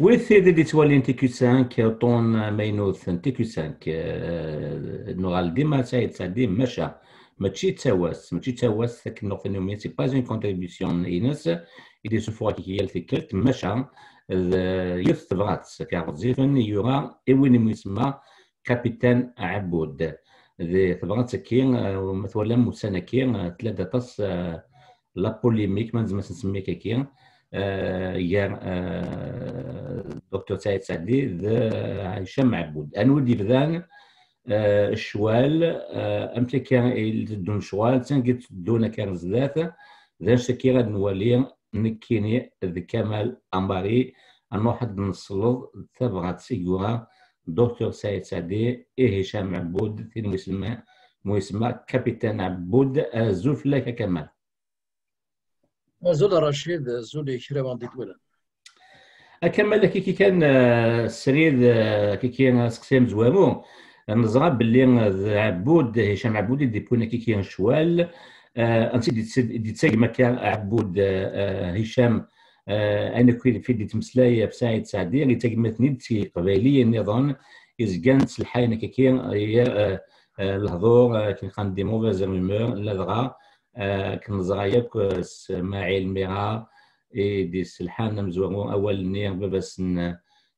وثيد اللي توالين تي كيو 5 طون ماينوث تي كيو 5 نوغال ديما سعيد سعدي مشى ماشي تاواس ماشي النقطة اليومية سي با كونتريبيسيون هي الفكرة مشى يوث كارزيفن يورا إوين يسمى كابيتان عبود تبغات كي مثلا موسانا كي ثلاثة تص لا بوليميك ما نزمس نسميه كي آه، يام آه، دكتور سعيد سعدي هشام عبود أنا ودي بذان الشوال آه، إمتى كان يلدون شوال تان قلت دونا كان زلاثة ذا شكي غاد نولي نكيني ذا كمال أمباري. انو حد نصلض تبغى تسيقوها دكتور سعيد سعدي اي هشام عبود تين ويسمى مسمى كابيتان عبود زوف لك كمال. زول رشيد زول يشرب عندي تولا اكمل كي كان السريد كي كان سكسيم زوامو. نزرع باللي عبود هشام عبود ديبونا كي كان شوال. أنت دي تساق مكان عبود هشام. أنا كنت في دي تمسلاي بسعيد سعدي. اللي تقمتني تي قبيلية النظام إزقان سلحاينا كي كان الهضور كي كان دي موفيز رومور لا كنزرع ياك اسماعيل ميرا إي دي سلحان مزوغو أول نير بس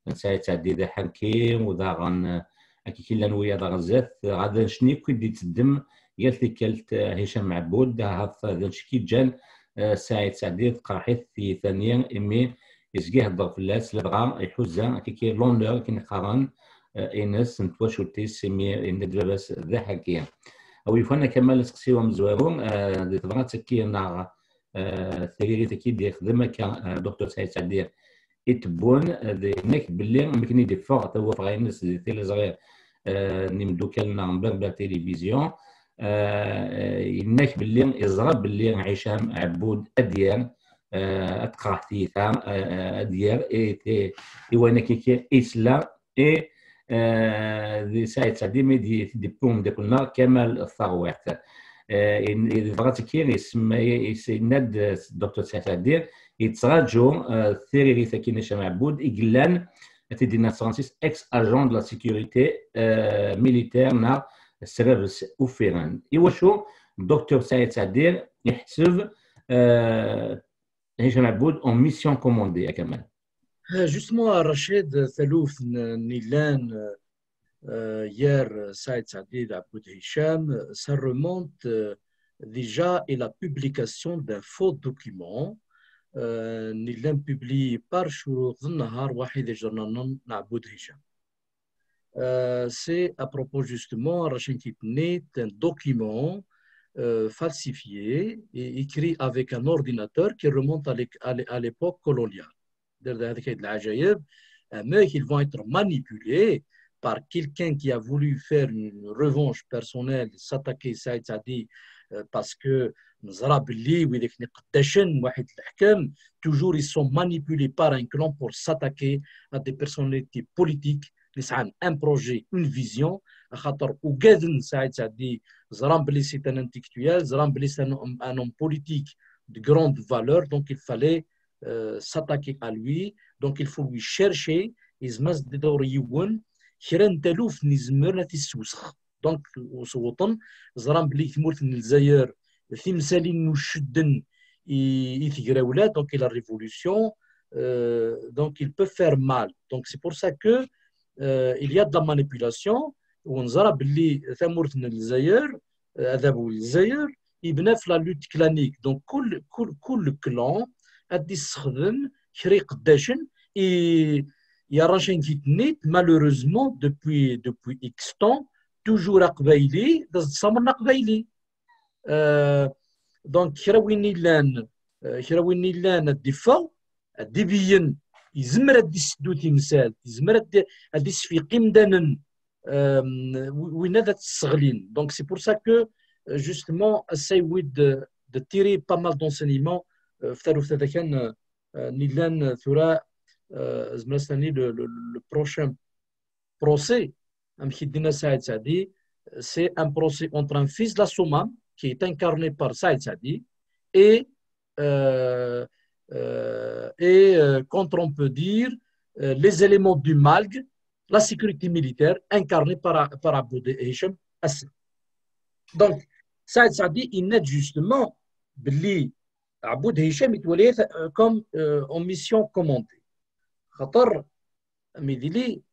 نسايت عدي ذا حنكيم وذا غن أكي كي لانويا ذا غزات غادا شني كي تدم؟ يالتي كالت هشام عبود هاف ذا شكي جان سعيد سعدي قاحث في ثانية إمي يزقيه الضرب اللاس لبغا يحوزا كي كي لونر كي نقارن إنس نتواشو تيسمي إن بس ذا حكيم أو يفنا كمال لسقسيوهم زوارهم آه، دي تبغى تكي ناغ آه، الثريري تكي دي خدمة كان آه، دكتور سعيد سعدير اتبون دي نك هناك مكني دي يدفع توا فغاينس دي تيلي صغير نمدوكلنا نعم مبربر تيليفزيون. انك باللي يزرى باللي عشام عبود أديان اتقرا تيثا أديار إي تي إي وأنا كي كي إي دي سايت سعدي مي دي بوم دي قلنا كمال الثروات إذا بغات كير يسمى يسند الدكتور سعيد سعدي يتراجو ثيري ثاكين هشام عبود إقلان تدينا فرانسيس إكس اجون دو لا سيكوريتي ميليتير نا السيرفيس أوفيران. ايوا شو؟ الدكتور سعيد سعدير يحسب هشام عبود اون ميسيون كوموندي يا كمال Euh, justement, Rachid Thalouf Nilan, euh, hier, Saïd Sadid Abou Hicham, ça remonte euh, déjà à la publication d'un faux document. Nilan publié par Shourouk Nahar Wahid Jarnanan Abou Hicham. C'est à propos justement, Rachid Kitnet, un document falsifié et écrit avec un ordinateur qui remonte à l'époque coloniale mais qu'ils vont être manipulés par quelqu'un qui a voulu faire une revanche personnelle, s'attaquer Saïd Sadi parce que toujours ils sont manipulés par un clan pour s'attaquer à des personnalités politiques. Un projet, une vision. C'est un intellectuel, c'est un homme politique de grande valeur, donc il fallait euh, s'attaquer à lui donc il faut lui chercher يزمز دور يون كرا تلوف نزمر تيسوسخ دونك وصوتن زران بلي ثمورت الجزائر ثمثالين نشدن يتقراولا دونك الى ريفولوسيون donc ils peuvent faire mal donc c'est pour ça que euh, il y a de la manipulation ونزرى باللي ثمورت الجزائر هذا الجزائر يبنى في لا لوت كلانيك دونك كل كل كل كلان ad yessexdem kra iqeddacen yerracen-kit-nid malheureusement depuis depuis X temps toujours aqbayli d ṣamren aqbayli euh, donc kra win illan kra win illan ad iffeɣ ad ibyen yezmer isfiq donc c'est pour ça que euh, justement de tirer pas mal d'enseignements في ثالث هذا كان نيلان ثرا زمرستاني لو بروشان بروسي ام خدينا سعيد سعدي سي ان بروسي اونتر ان فيس لا سومام qui est incarné par Saïd Sadi et euh, euh, et euh, quand on peut dire les éléments du MALG, la sécurité militaire incarnée par, par Aboud Hisham Assad. Donc, Saïd Saadi, il net justement Bli Aboud Hisham comme en mission commandée. Khatar,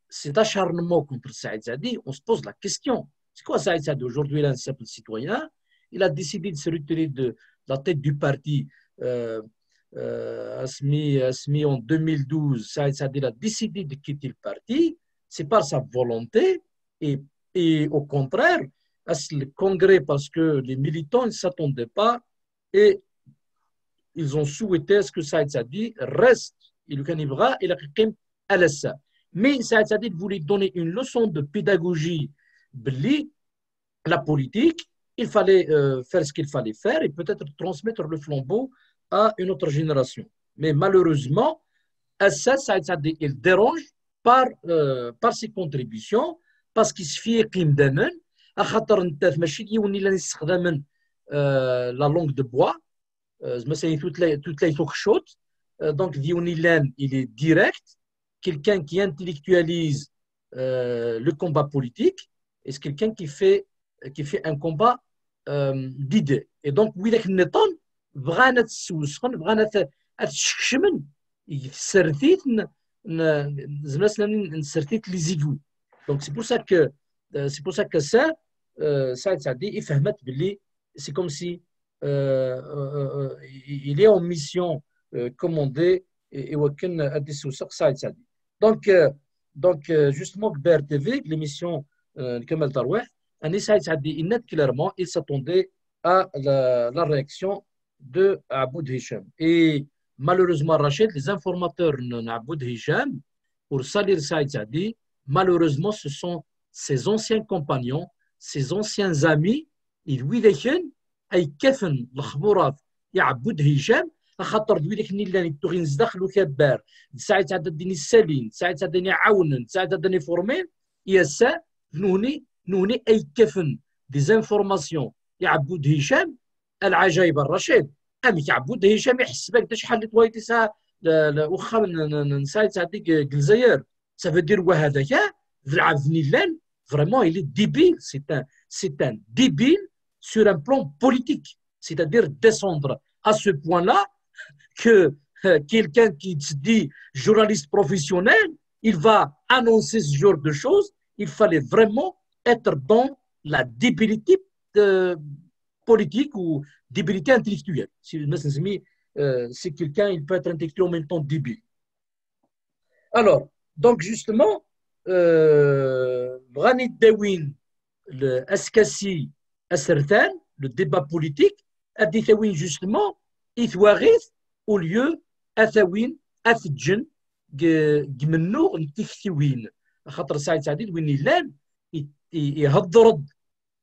cet acharnement contre Saïd Saadi, on se pose la question c'est quoi Saïd Saadi Aujourd'hui, il est un simple citoyen. Il a décidé de se retirer de la tête du parti. Euh, euh, Asmi, Asmi, en 2012, Saïd Saadi a décidé de quitter le parti. C'est par sa volonté. Et, et au contraire, le congrès, parce que les militants ne s'attendaient pas et ils ont souhaité ce que Saïd Sadi reste. Il et la al Mais Saïd Sadi voulait donner une leçon de pédagogie bli la politique. Il fallait euh, faire ce qu'il fallait faire et peut-être transmettre le flambeau à une autre génération. Mais malheureusement, Assa Saïd Sadi, il dérange par, euh, par ses contributions parce qu'il se fie Kim Damen. Euh, la langue de bois toutes les toutes les donc Vionilen, il est direct, quelqu'un qui intellectualise euh, le combat politique, et c'est quelqu'un qui fait, qui fait un combat euh, d'idées. Et donc, Wilek Neton, vraiment, vraiment, atchchemen, il certit, certit les égouts. Donc, c'est pour ça que, euh, c'est pour ça que ça, ça, ça dit, il fait c'est comme si euh, euh, euh, il est en mission commandée et Wakin a des Donc, donc justement, Kber TV, l'émission Kamal Taroueh, il note clairement, il s'attendait à la, réaction de Aboud Hisham. Et malheureusement, Rachid, les informateurs d'Aboud Hisham, pour salir Saïd Sadi, malheureusement, ce sont ses anciens compagnons, ses anciens amis, ils lui déchènent, أي كفن الخبورات يعبد هشام خاطر دويلك نيلاني تغين زدخل وكبار ساعة تعددني السالين ساعة تعددني عونن ساعة تعددني فورمين. يسا نوني نوني أي كفن دي زانفورماسيون. يعبد هشام العجائب الرشيد. أمك يعبد هشام يحسبك شحال تويتي ساعة واخا تاع ديك الجزائر. سافا دير وهذاك في العبد نيلان فريمون الي ديبيل سي ان ديبيل sur un plan politique c'est-à-dire descendre à ce point-là que quelqu'un qui se dit journaliste professionnel il va annoncer ce genre de choses il fallait vraiment être dans la débilité euh, politique ou débilité intellectuelle. Si euh, c'est quelqu'un, il peut être intellectuel en même temps débile. Alors, donc justement, Branit euh, Dewin, le Askassi Assertan, le débat politique, a dit justement, Ithwaris, au lieu, Athawin, Athidjen, Gmenno, Ntiftiwin. خاطر سعيد سعديد وين يلان يهضر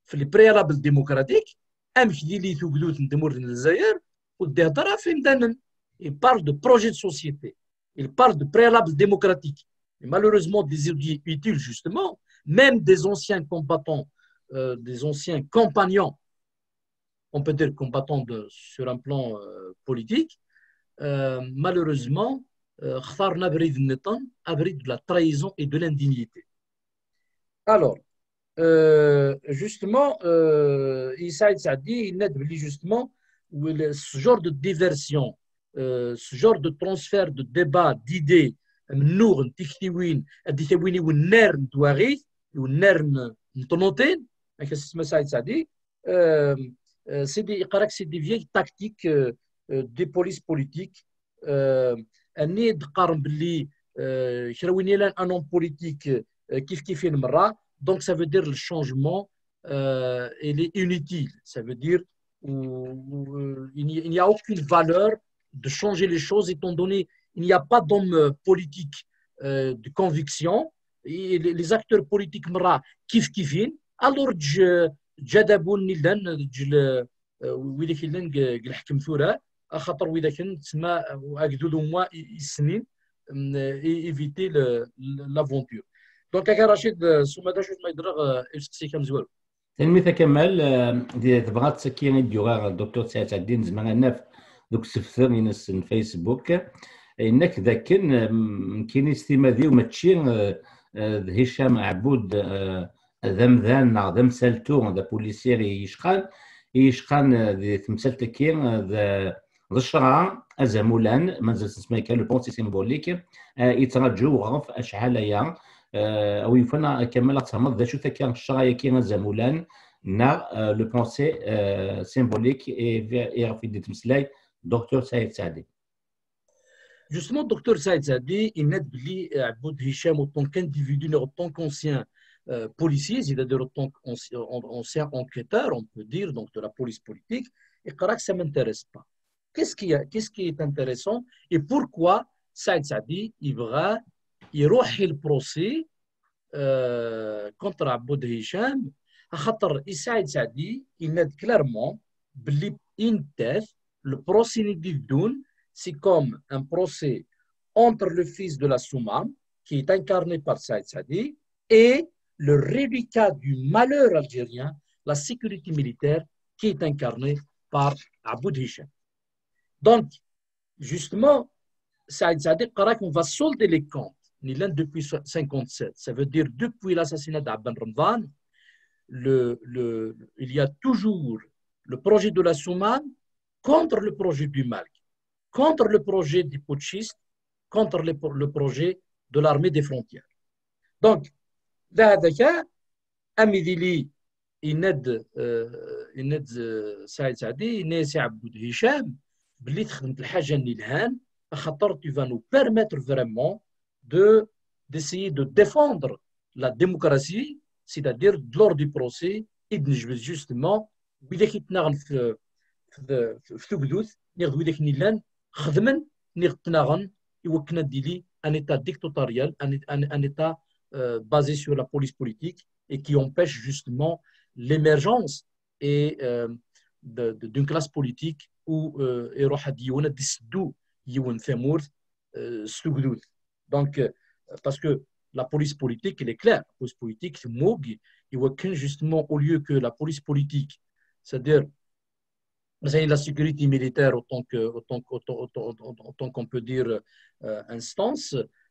في البريرابل ديموكراتيك امش دي لي ثوبلوت ندمور الجزائر ودي هضر في مدنن il parle de projet de société il parle de préalable démocratique et malheureusement des outils utiles justement même des anciens combattants euh, des anciens compagnons on peut dire combattants de, sur un plan euh, politique euh, malheureusement اختارنا بريد النظام بريد de la trahison et de l'indignité. Alors, euh, justement, euh, Issaïd Saadi, il dit justement ce genre de diversion, euh, ce genre de transfert de débat, d'idées, النور نتكتيوين الديتاويني والنار نتواغيث والنار نطنوطين avec euh, euh, c'est des, vieilles tactiques euh, des polices politiques. Un homme politique, kif kifin donc ça veut dire le changement, est inutile. Ça veut dire qu'il n'y a aucune valeur de changer les choses étant donné qu'il n'y a pas d'homme politique de conviction. Les acteurs politiques mra kif kifin, Alors, جذبوا النيلان جل ويلي كيلان الحكم ثورة خاطر واذا كان تسمى أكدو موا سنين ايفيتي لافونتور دونك هكا رشيد سوما دا شوف ما يدرغ يسقسي كم زوال تلميذ كمال تبغى تسكي ديوغا الدكتور سعيد الدين زمان ناف دوك سفتر ينس فيسبوك. إنك ذاك كاين استمادي وماتشي هشام عبود ذمذان ذم سالتو ذا بوليسير يشقان يشقان ذي تمثلتكي ذا الشرع ازمولان مازال تسمى كان لو بونسي سيمبوليك يترجو غرف اشحال يا أو يفنا كمال تهمض ذا شو كان الشرع كي ازمولان نا لو بونسي سيمبوليك اي في دي تمسلاي دكتور سعيد سعدي. Justement, docteur Saïd Zadi, il n'est pas Aboud Hicham en tant qu'individu, en tant qu'ancien. euh, policiers, c'est-à-dire autant enquêteur, on peut dire, donc de la police politique, et Karak, ça ne m'intéresse pas. Qu'est-ce qui, est intéressant et pourquoi Saïd Sadi, Ibra, il le procès euh, contre Aboud Hicham, Saïd Sadi, il met clairement le procès d'Ibdoun, c'est comme un procès entre le fils de la Souma, qui est incarné par Saïd Sadi, et le reliquat du malheur algérien, la sécurité militaire, qui est incarné par Abu Hisham. Donc, justement, Saïd Sadi qu'on va solder les comptes, depuis 1957. Ça veut dire depuis l'assassinat d'Abban le, il y a toujours le projet de la Soumam contre le projet du Mal contre le projet des putschistes, contre le, le projet de l'armée des frontières. Donc, لا أمي ذي لي يناد يناد آه، آه، سعيد سعدي ناس سي عبود هشام بلي تخدمت الحاجة اللي لهان خاطر تو فا نو بيرميتر فريمون دو ديسيي دو ديفوندر لا ديموكراسي سيتادير لور دي بروسي إد نجبد جوستمون ويداك يتناغل في في تبدوث نيغد ويداك نيلان خدمن نيغ تناغن. يوكنا ديلي أن ايتا ديكتاتوريال أن ايتا euh, basée sur la police politique et qui empêche justement l'émergence et euh, d'une classe politique où euh, Erohadiyona disdou euh, Donc, parce que la police politique, elle est claire, la police politique, c'est Mogi, et justement, au lieu que la police politique, c'est-à-dire la sécurité militaire autant qu'on autant, autant, peut dire instance,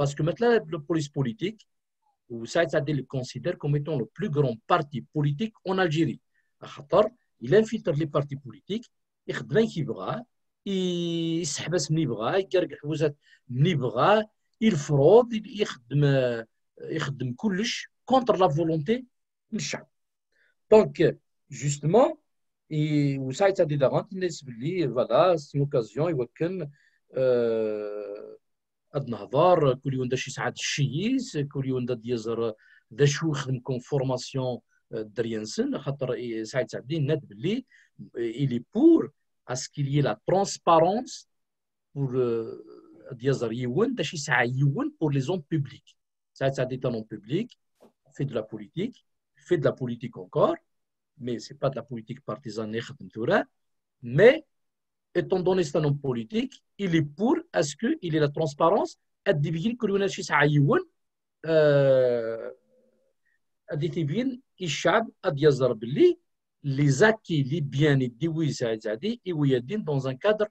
Parce que maintenant, la police politique, ou Saïd Sadeh le considère comme étant le plus grand parti politique en Algérie. Il infiltre les partis politiques, il يخدم كيبغى يسحبس ملي يبغى يقرقع حوزات ملي يبغى يفرض يخدم يخدم كلش contre la volonté من الشعب دونك justement وساعة هذه دارانت الناس باللي فوالا سي اوكازيون يوكن هاد النهضار كل يوم دا شي ساعات الشييس كل يوم دا ديزر دا شو يخدم كون فورماسيون دريانسن خاطر سعيد سعدي ناد باللي إلي بور اسكيلي لا ترونسبارونس بور ديزر يون دا شي ساعة يون بور لي زون بوبليك سعيد سعدي تانون بوبليك في دو لا بوليتيك في دو لا بوليتيك encore mais ce n'est pas de la politique partisane, mais étant donné c'est un homme politique, il est pour à ce qu'il ait la transparence à définir que l'on a chez Saïwoun, à définir Ishab, à Diazarbili, les acquis libyens et Dioui Saïdzadi, et Ouyaddin dans un cadre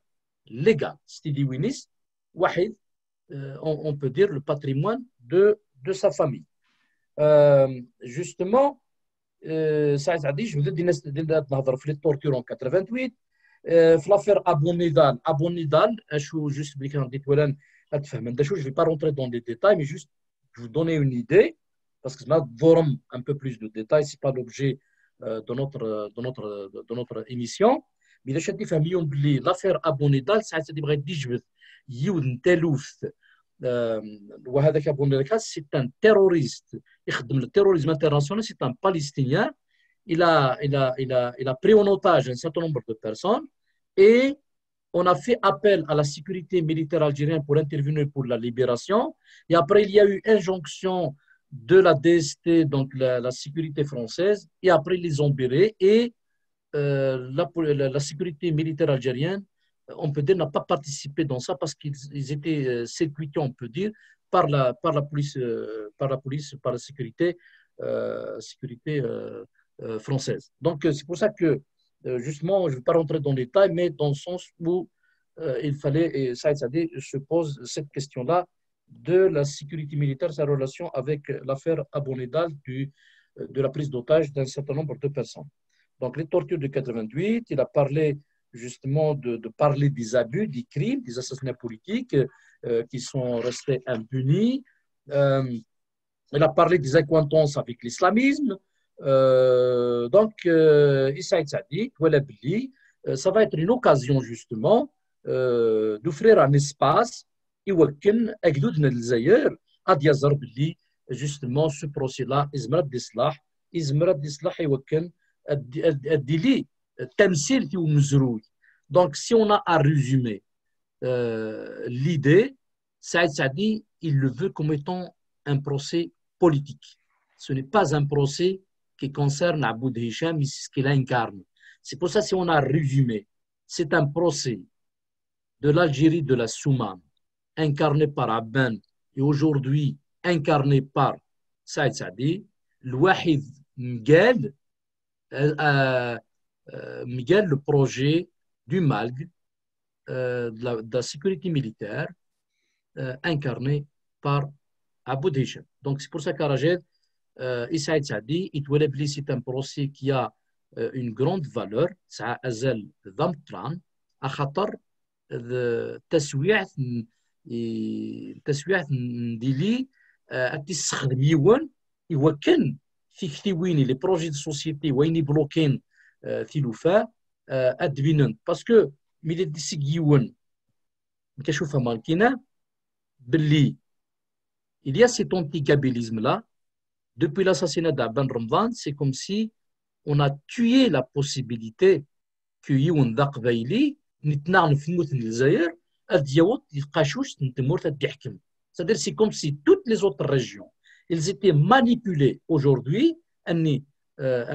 légal. C'est-à-dire, Winis, Wahid, euh, on peut dire le patrimoine de, de sa famille. Euh, justement, euh, Saïdzadi, je vous ai dit, nous avons fait les tortures en 88. Euh, l'affaire Abou Nidal. Abou Nidal, euh, juste je ne vais pas rentrer dans les détails, mais juste vous donner une idée, parce que là, Dorum, un peu plus de détails, ce n'est pas l'objet euh, de notre, de, notre, de notre émission. Mais le chef de l'affaire Abou Nidal, Telouf, c'est un terroriste. Il le terrorisme international, c'est un Palestinien il a, il, a, il, a, il a pris en otage un certain nombre de personnes et on a fait appel à la sécurité militaire algérienne pour intervenir pour la libération. Et après, il y a eu injonction de la DST, donc la, sécurité française, et après, ils les ont bérés. Et euh, la, la, sécurité militaire algérienne, euh, on peut dire, n'a pas participé dans ça parce qu'ils étaient euh, circuités, on peut dire, par la, par la, police, euh, par la police, par la sécurité, sécurité française. Donc, c'est pour ça que euh, justement, je ne vais pas rentrer dans les détails, mais dans le sens où euh, il fallait, et Saïd Sadé se pose cette question-là de la sécurité militaire, sa relation avec l'affaire Abonedal du, euh, de la prise d'otage d'un certain nombre de personnes. Donc, les tortures de 88, il a parlé justement de, parler des abus, des crimes, des assassinats politiques qui sont restés impunis. il a parlé des accointances avec l'islamisme, euh, donc, euh, Issa Sadik, euh, ça va être une occasion justement euh, d'offrir un espace et Wakin Agdoud Nadzayer à Diazar Bli, justement, ce procès-là, Izmrad Dislah, Izmrad Dislah et Wakin Adili, Temsil qui Mzroui. Donc, si on a à résumer euh, l'idée, Saïd Sadi, il le veut comme étant un procès politique. Ce n'est pas un procès qui concerne Abu Hisham et ce qu'il incarne. C'est pour ça, si on a résumé, c'est un procès de l'Algérie de la Soumane, incarné par Abban et aujourd'hui incarné par Saïd Sadi, l'Ouahid Miguel, euh, euh, euh, Miguel, le projet du MALG, de, la, sécurité militaire, incarné par Abu Hisham. Donc c'est pour ça qu'Arajed Issaïd Sadi, c'est un procès qui a une grande valeur, ça a أزال ضم طران أخطر تسويع تسويع ديلي تستخدم يوان يوكن في كثيوين لي بروجي دو سوسيتي وين بلوكين في الوفاء ادبينن باسكو ملي ديسيك يوان كنشوفها مالكينا باللي il y a cet Depuis l'assassinat d'Aben Ramdan, c'est comme si on a tué la possibilité que Youn Daqbaili, Nitnar Nfmout Nzayer, Adiawot, Yfkachouch, Nitmout Adihkim. C'est-à-dire, c'est comme si toutes les autres régions, elles étaient manipulées aujourd'hui. Euh,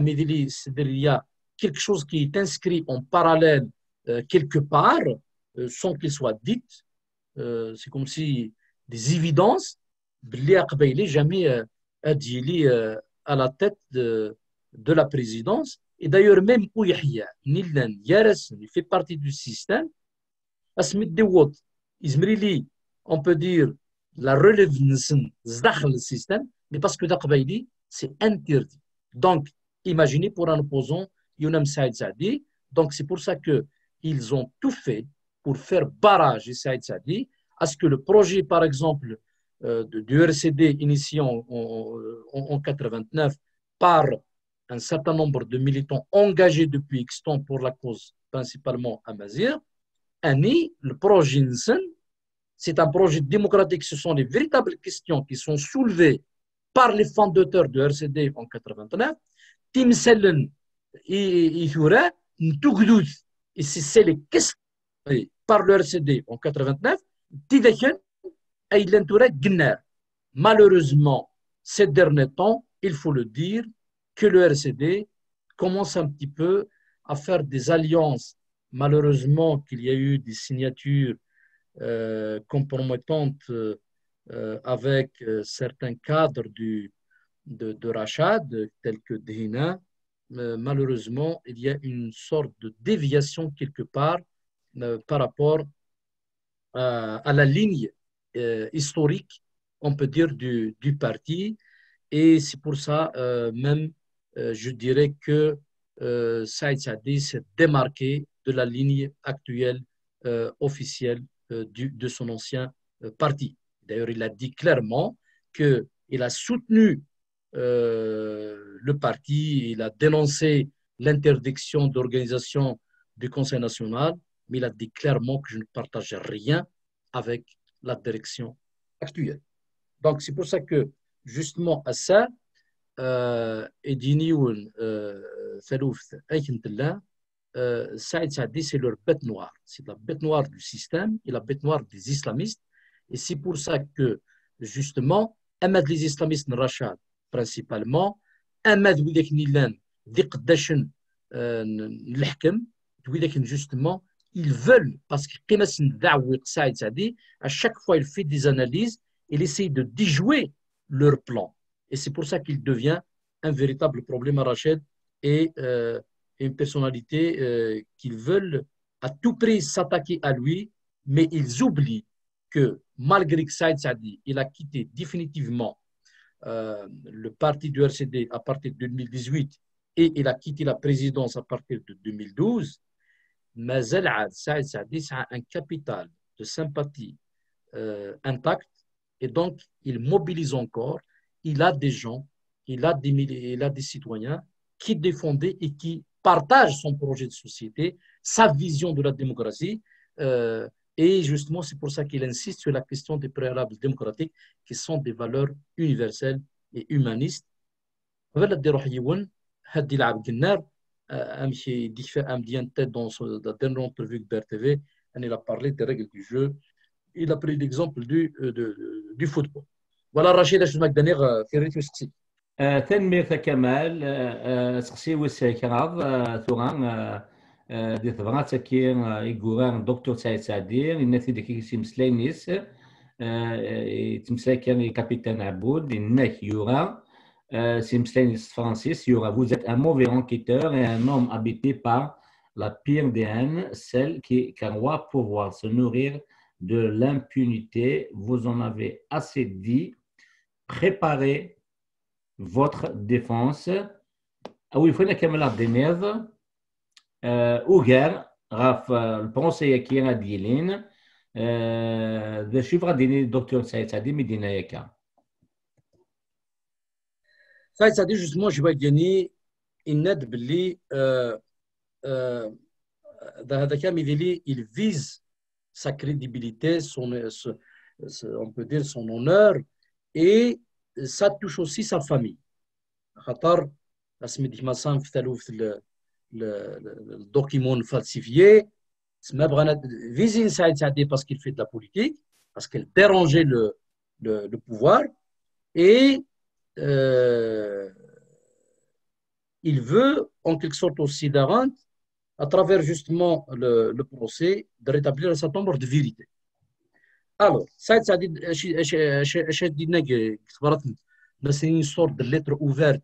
c'est-à-dire, il y a quelque chose qui est inscrit en parallèle euh, quelque part, euh, sans qu'il soit dit. c'est comme si des évidences, Bli jamais. Adjili euh, à la tête de, la présidence. Et d'ailleurs, même Ouyahia, Nilan, Yares, il fait partie du système. Asmit Dewot, Izmrili, on peut dire la relève le système, mais parce que Daqbaïli, c'est interdit. Donc, imaginez pour un opposant, Younam Saïd Sadi, donc c'est pour ça qu'ils ont tout fait pour faire barrage Saïd Sadi, à ce que le projet, par exemple, du RCD initié en, 1989 par un certain nombre de militants engagés depuis X temps pour la cause, principalement à Mazir. Ani, le projet Nissen, c'est un projet démocratique. Ce sont les véritables questions qui sont soulevées par les fondateurs du RCD en 1989. Tim Sellen et Hura, et c'est les questions par le RCD en 1989. Malheureusement, ces derniers temps, il faut le dire, que le RCD commence un petit peu à faire des alliances. Malheureusement, qu'il y a eu des signatures euh, compromettantes euh, avec euh, certains cadres du, de, de Rachad, tels que Dehina. malheureusement, il y a une sorte de déviation quelque part par rapport à la ligne euh, historique, on peut dire, du, du parti. Et c'est pour ça, euh, même, euh, je dirais que Saïd Sadi s'est démarqué de la ligne actuelle officielle du, de son ancien parti. D'ailleurs, il a dit clairement qu'il a soutenu le parti, il a dénoncé l'interdiction d'organisation du Conseil national, mais il a dit clairement que je ne partage rien avec la direction actuelle. Donc, c'est pour ça que, justement, à ça, euh, Edini ou euh, Falouf Aikentella, euh, Saïd Saadi, c'est leur bête noire. C'est la bête noire du système et la bête noire des islamistes. Et c'est pour ça que, justement, Ahmed les islamistes Rachad, principalement, Ahmed Widek Nilan, Dikdashen Lehkem, justement, ils veulent, parce que Saïd Saadi, à chaque fois, il fait des analyses, il essaye de déjouer leur plan. Et c'est pour ça qu'il devient un véritable problème à Rachid et euh, une personnalité euh, qu'ils veulent à tout prix s'attaquer à lui, mais ils oublient que malgré que Saïd Sadi, il a quitté définitivement euh, le parti du RCD à partir de 2018 et il a quitté la présidence à partir de 2012, mais Saïd Sadi a un capital de sympathie euh, intact et donc il mobilise encore. Il a des gens, il a des, il a des citoyens qui défendaient et qui partage son projet de société, sa vision de la démocratie. Euh, et justement, c'est pour ça qu'il insiste sur la question des préalables démocratiques qui sont des valeurs universelles et humanistes. قبل نديرو حيون هادي العاب قلنا امشي ديك ام ديان تيت دون لا ديرنيير انترفيو بار تي في ان il a parlé des règles du jeu il a pris l'exemple du du football voilà Rachid اش ماك دانيغ في ريتو سكسي تنمية كمال سقسي وسكراض ثوران دي ثبغات كي يقولان دكتور سعيد سعدي الناس اللي كيسي مسلاينيس يتمسلا كان كابيتان عبود إنك يورا سي مسلاينيس فرانسيس يورا vous êtes un mauvais enquêteur et un homme habité par la pire des haines, celle qui croit pouvoir se nourrir de l'impunité. Vous en avez assez dit. Préparez votre défense وين فين كامل ديميض اوغار غاف البونسي كي غاديلين ذا شوف غادي الدكتور سعيد سعدي مدينه ياكا Ça, ça dit justement, je vais gagner Innad Bli. Euh, euh, Dahadaka Midili, il vise sa crédibilité, son, on peut dire son honneur, et ça touche aussi sa famille. Khatar, Asmid Hmassan, le document falsifié, Vizin Saïd Saadi parce qu'il fait de la politique, parce qu'elle dérangeait le, le, le pouvoir, et euh, il veut en quelque sorte aussi d'Arant à travers justement le, le procès de rétablir un certain nombre de vérités Alors, Saïd Saadi, Chadina, c'est une sorte de lettre ouverte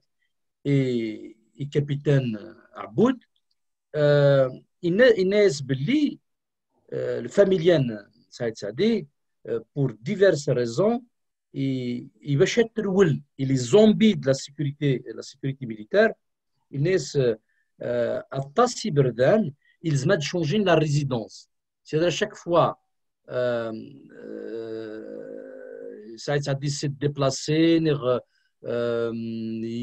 et, et capitaine Aboud. Euh, Inès Belli, euh, le familien Saïd Saadi, euh, pour diverses raisons, il, il va chercher et les zombies de la sécurité, la sécurité militaire, Inès euh, à Tassi Berdan, ils ont changé la résidence. C'est-à-dire à chaque fois euh, euh, ça a décidé de déplacer, euh,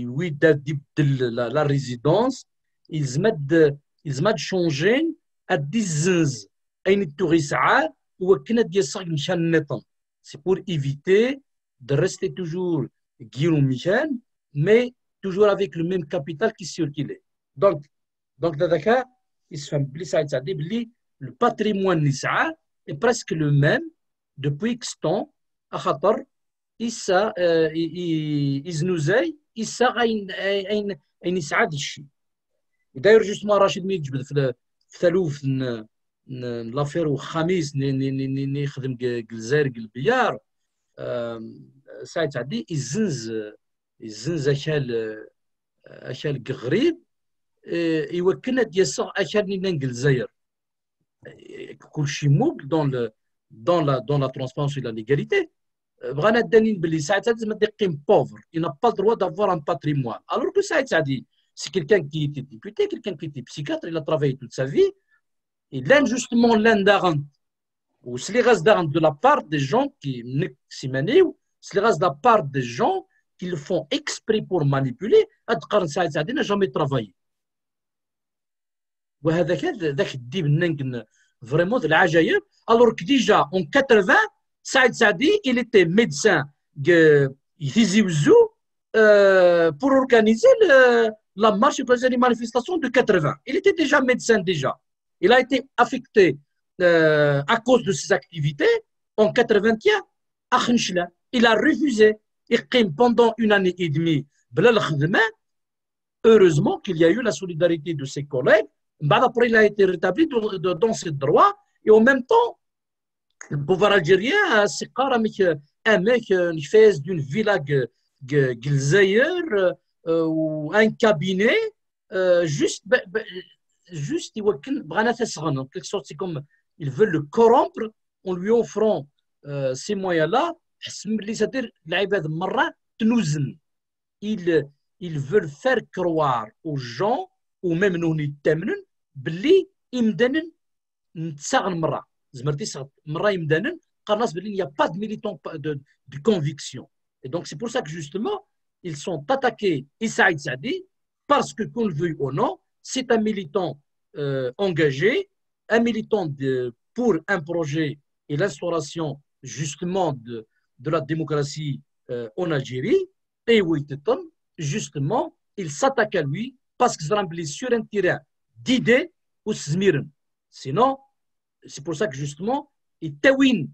oui, de la résidence, ils mettent ils mettent changer à 10 أين التغيسعات وكنا ديال الصاغ مشان النظام c'est pour éviter de rester toujours Guillaume Michel, mais toujours avec le même capital qui sûr qu'il est. Donc, donc Dakar, il se fait le patrimoine Nissa est presque le même depuis que temps, à Khatar, Issa, euh, Iznouzaï, Issa, Ayn Issa Dichi. D'ailleurs, justement, Rachid Mijbel, في l'affaire ou Khamis, ni Khadem Gilzer, Gilbiyar, الجزائر البيار سايت عدي يزنز يزنز اشال اشال غريب يوكلنا ديال اشال نين الجزائر كلشي موك دون لو دون لا دون لا ترونسبارونس et la légalité بغانا دانين باللي سعد سعد لازم يقيم بوفر il n'a pas le droit d'avoir un patrimoine alors que Saïd Sadi c'est quelqu'un qui était député quelqu'un qui était psychiatre il a travaillé toute sa vie et l'injustement l'indérent Ou c'est les de la part des gens qui c'est les de la part des gens qui le font exprès pour manipuler, Adkar Saïd Saadi n'a jamais travaillé. Vraiment, de. Alors que déjà, en 80, Saïd Saadi, il était médecin euh, pour organiser la marche et les manifestations de 80. Il était déjà médecin déjà. Il a été affecté euh, à cause de ses activités en 81 à. Il a refusé. Il pendant une année et demie. Heureusement qu'il y a eu la solidarité de ses collègues. Après, il a été rétabli dans ses droits. Et en même temps, le pouvoir algérien, c'est un mec qui fait d'une villa ou un cabinet juste juste en quelque sorte c'est comme ils veulent le corrompre en lui offrant ces moyens là c'est-à-dire ils ils veulent faire croire aux gens ou même nous نتامنن باللي يمدنن نتساغن مره زمرتي مره يمدنن قال il n'y a pas de militant de, de conviction et donc c'est pour ça que justement ils sont attaqués Issaïd Sadi parce que, qu'on le veuille ou non, c'est un militant euh, engagé, un militant pour un projet et l'instauration justement de, la démocratie euh, en Algérie. Et Witteton, justement, il s'attaque à lui parce qu'il remplit sur un terrain d'idées ou Zmiren. Sinon, c'est pour ça que justement, il tawin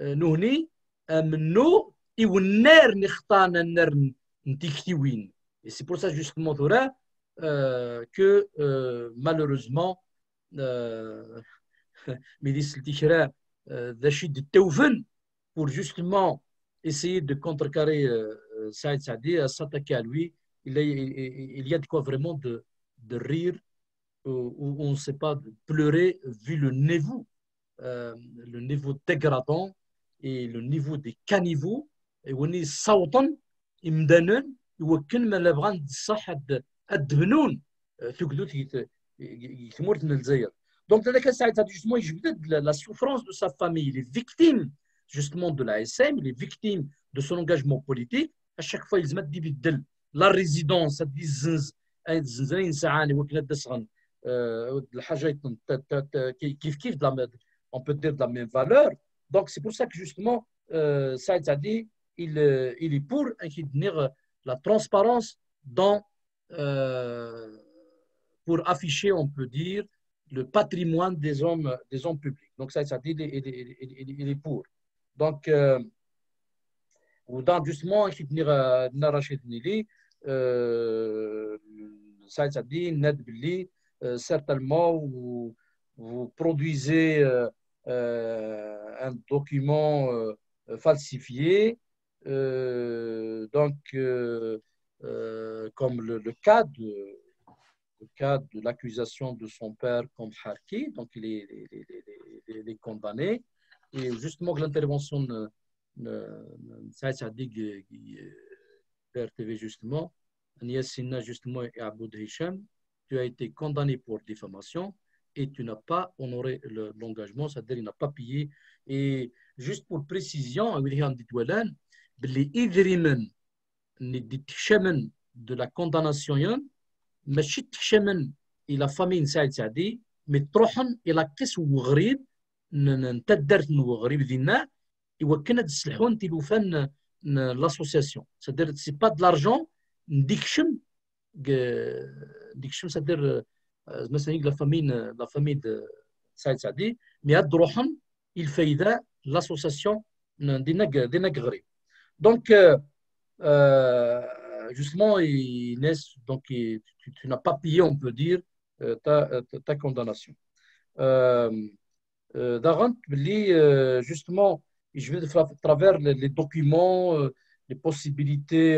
euh, nous, nous, il et c'est pour ça justement euh, que euh, malheureusement milice Tikra d'Achid de pour justement essayer de contrecarrer euh, euh, Saïd Saadi, à s'attaquer à lui. Il, il, y a de quoi vraiment de, de rire, euh, ou on ne sait pas, de pleurer, vu le niveau, euh, le niveau dégradant et le niveau des caniveaux. Et on est sautant, imdanen, et on est sautant, imdanen, et on est sautant, qui meurt dans le Donc, justement, il jouit de la souffrance de sa famille. Il est victime, justement, de l'ASM, il est victime de son engagement politique. À chaque fois, ils mettent des bidels. La résidence, à 10 on peut dire de la même valeur. Donc, c'est pour ça que, justement, euh, Saïd Sadi, il, est pour la transparence dans pour afficher, on peut dire, le patrimoine des hommes, des hommes publics. Donc, ça, ça dit, il, est pour. Donc, euh, dans justement, maintenir Narachid Nili, ça, ça dit, Ned Billy, certainement, vous, produisez un document falsifié euh, donc, euh, euh, comme le, cas de, cas de l'accusation de son père comme Harki, donc il est, il est, condamné. Et justement, l'intervention de Saïd Sadik, RTV, justement, Agnès Sina, justement, et Abou Hicham, tu as été condamné pour diffamation et tu n'as pas honoré l'engagement, c'est-à-dire il n'a pas payé. Et juste pour précision, William Didwalan, les Idrimen, les de la condamnation, ماشي تكشمن إلى فامين سعيد سعدي مي تروحن إلى قس وغريب نتا دارت وغريب دينا ايوا كنا تسلحون تيلوفان لاسوسياسيون سادير سي با د لارجون نديكشم نديكشم سادير مثلا لا فامين لا فامين سعيد سعدي مي هاد روحن الفايده لاسوسياسيون دينا دينا غريب. Donc, euh, euh, justement, Inès, donc, tu, n'as pas payé, on peut dire, euh, ta, ta, condamnation. Darant, justement, je vais à travers les, documents, les possibilités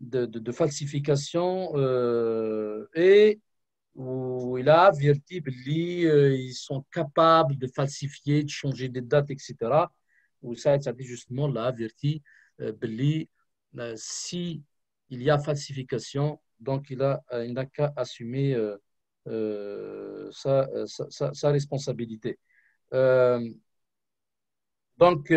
de, falsification et où il a averti qu'ils sont capables de falsifier, de changer des dates, etc. Où ça, ça dit justement, l'a averti euh, euh, si il y a falsification, donc il a, euh, n'a qu'à assumer sa, sa, sa, responsabilité. donc,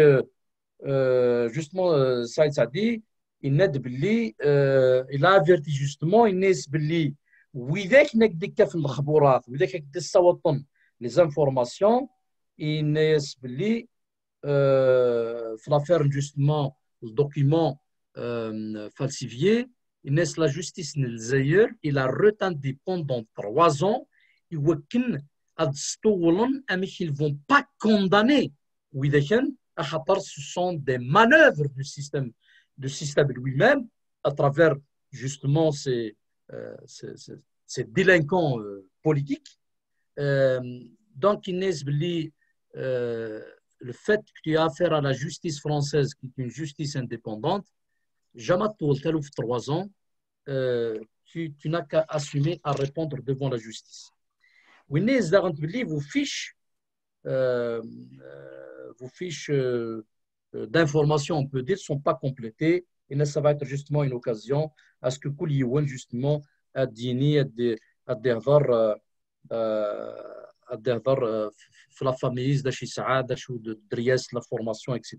justement, Saïd Sadi, il n'a il a averti justement, il n'est باللي وإذاك نكدك في الخبرات وإذاك كدك les informations il n'est باللي في l'affaire justement le document euh, falsifié, la justice Zaïre, il a retenu pendant trois ans, et ils ne vont pas condamner. Ce sont des manœuvres du système, du système lui-même à travers justement ces, euh, ces, ces, délinquants euh, politiques. Donc, Inès euh, le fait que tu as affaire à la justice française, qui est une justice indépendante, jamais Talou, 3 ans, euh, tu, tu n'as qu'à assumer à répondre devant la justice. Winnes Darantbili vous fiche, euh, euh vos fiches euh, euh, d'informations, on peut dire, ne sont pas complétées. Et là, ça va être justement une occasion à ce que Kouliouan, justement, à dîner, à Dervar, à Dervar, la famille, d'Achi Saad, de Dries, la formation, etc.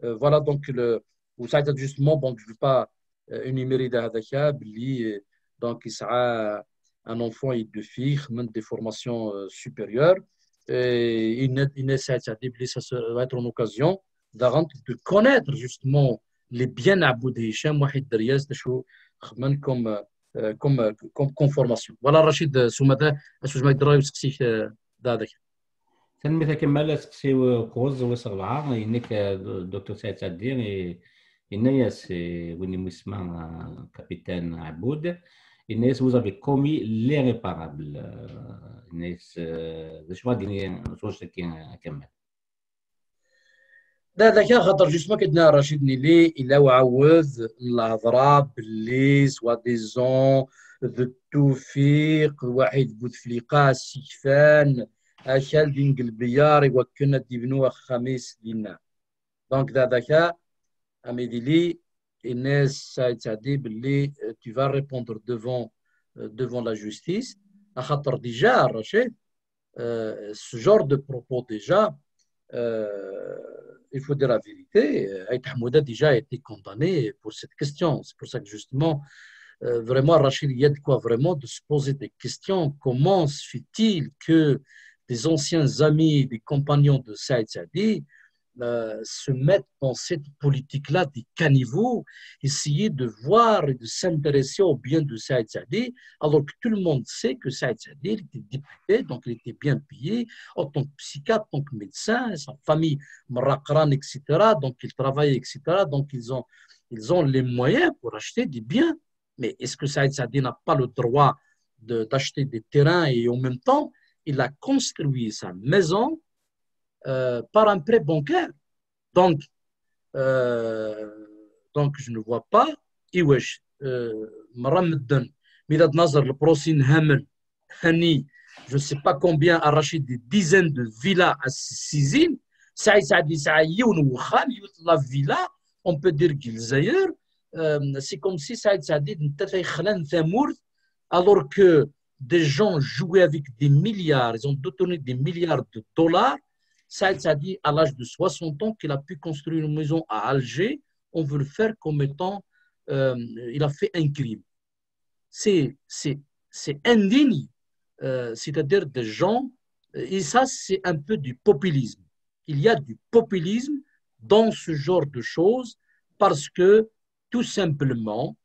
Voilà donc le. وساعتها جوستمون بونك جو با انيميري دا هذاك باللي دونك يسعى ان اونفون يدو فيه من دي فورماسيون سوبيريور il ساعتها دي بلي سا va être une occasion de connaître justement les biens à bout de Hichem واحد درياس شو خمن كوم كوم كوم فورماسيون فوالا رشيد سومتا اسوج ما يدرا يسقسيك هذاك تنمي كمال سقسي كوز وس ربعة إنك دكتور سعيد سعدين Inès, eh, eh, capitaine Aboud, Inès, vous avez commis l'irréparable. Inès, le choix ديال الزوج كمل. ذلك خاطر جوست ما كدنا رشيد نيلي إلا وعوز الهضره باللي سوا ديزون ذو التوفيق واحد بوتفليقه سيفان أشال دين قلبيار يوكلنا ديبنو خميس دينا دونك ذلك Amédélie, Inès a dit euh, tu vas répondre devant, euh, devant la justice. déjà, euh, ce genre de propos déjà, il faut dire la vérité, Aït Hamouda déjà a été condamné pour cette question. C'est pour ça que justement, vraiment, Rachid, il y a de quoi vraiment de se poser des questions. Comment se fait-il que des anciens amis, des compagnons de Saïd Sadi euh, se mettre dans cette politique-là des caniveaux, essayer de voir et de s'intéresser au bien de Saïd Sadi, alors que tout le monde sait que Saïd Sadi était député, donc il était bien payé en tant que psychiatre, en tant que médecin, sa famille Marakran, etc. Donc il travaillait, etc. Donc ils ont, ils ont les moyens pour acheter des biens. Mais est-ce que Saïd Sadi n'a pas le droit d'acheter des terrains et en même temps, il a construit sa maison euh, par un prêt bancaire. Donc, euh, donc je ne vois pas. إيواش مرة مدن ميلاد نظر البروسين هامل هني je ne sais pas combien a racheté des dizaines de villas à Sizine. ساعي ساعدي ساعي يون وخام la villa on peut dire qu'ils ailleurs c'est comme si Saïd Saadi n'était alors que des gens jouaient avec des milliards, ils ont détourné des milliards de dollars Saïd Sadi, à l'âge de 60 ans, qu'il a pu construire une maison à Alger, on veut le faire comme étant, euh, il a fait un crime. C'est indigne, euh, c'est-à-dire des gens, et ça c'est un peu du populisme. Il y a du populisme dans ce genre de choses parce que tout simplement,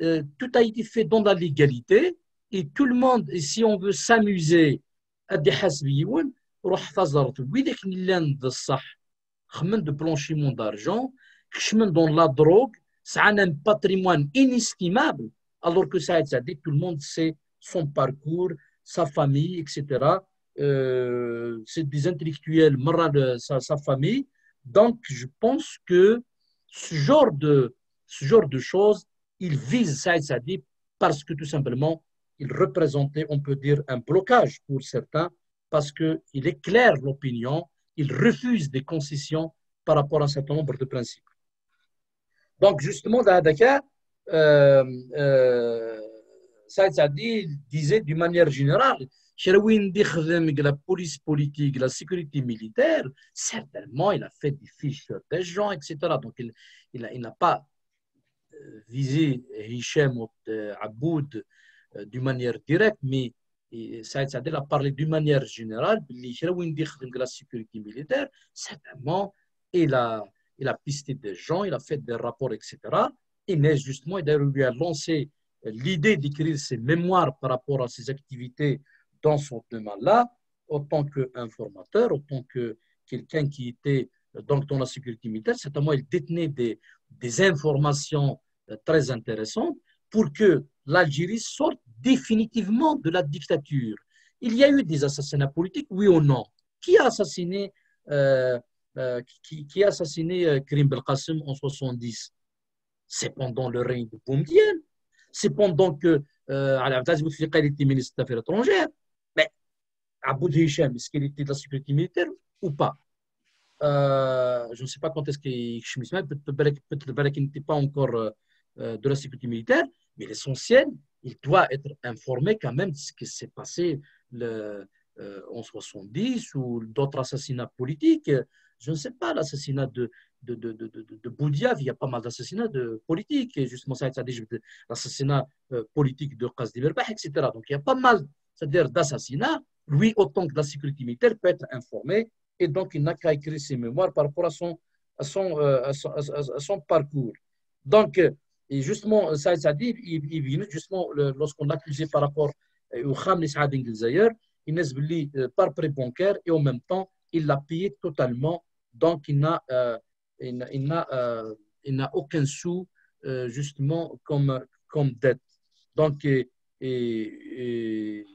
euh, tout a été fait dans la légalité et tout le monde, si on veut s'amuser à des روح حفظ ويديك اللي عند الصح خمن دو بلونشيمون دارجون كشمن دون لا دروغ سعانا ان باتريموان انستيمابل alors que Saïd Sadiq, tout le monde sait son parcours, sa famille, etc. Euh, c'est des intellectuels, de sa, sa, famille. Donc, je pense que ce genre de, ce genre de choses, il vise Saïd Sadiq parce que tout simplement, il représentait, on peut dire, un blocage pour certains parce qu'il éclaire l'opinion, il refuse des concessions par rapport à un certain nombre de principes. Donc, justement, dans Dakar, euh, euh, Saïd Sadi disait d'une manière générale, la police politique, la sécurité militaire, certainement, il a fait des fiches des gens, etc. Donc, il, il n'a pas euh, visé Hichem ou euh, Aboud d'une manière directe, mais Saïd Sadel a parlé d'une manière générale, sécurité militaire, certainement, il a, il a pisté des gens, il a fait des rapports, etc. Inès, justement, il lui a lancé l'idée d'écrire ses mémoires par rapport à ses activités dans son domaine-là, autant qu'informateur, autant que quelqu'un qui était donc, dans la sécurité militaire. Certainement, il détenait des, des informations euh, très intéressantes pour que l'Algérie sorte définitivement de la dictature. Il y a eu des assassinats politiques, oui ou non? Qui a assassiné, euh, euh, qui, euh, Belkacem en 70 C'est pendant le règne de Boumediene. C'est pendant que euh, Abdelaziz Bouteflika était ministre des Affaires étrangères. Mais Abou Hisham, est-ce qu'il était de la sécurité militaire ou pas? Euh, Je ne sais pas quand est-ce qu'il peut-être qu'il n'était pas encore euh, de la sécurité militaire, mais l'essentiel, il doit être informé quand même de ce qui s'est passé le, euh, en 70 ou d'autres assassinats politiques. Je ne sais pas, l'assassinat de, de, il y a pas mal d'assassinats politiques, justement, ça a été l'assassinat euh, politique de Qasdi Berbah, etc. Donc, il y a pas mal d'assassinats. Lui, autant que la sécurité militaire, peut être informé, et donc il n'a qu'à écrire ses mémoires par rapport à son, à son, euh, parcours. Donc, et justement, Saïd Sadi, il vient justement, lorsqu'on l'accusait par rapport au Khamni Saad il n'est par prêt bancaire et en même temps, il l'a payé totalement. Donc, il n'a euh, il n'a euh, aucun sou, euh, justement, comme, comme dette. Donc, et, et,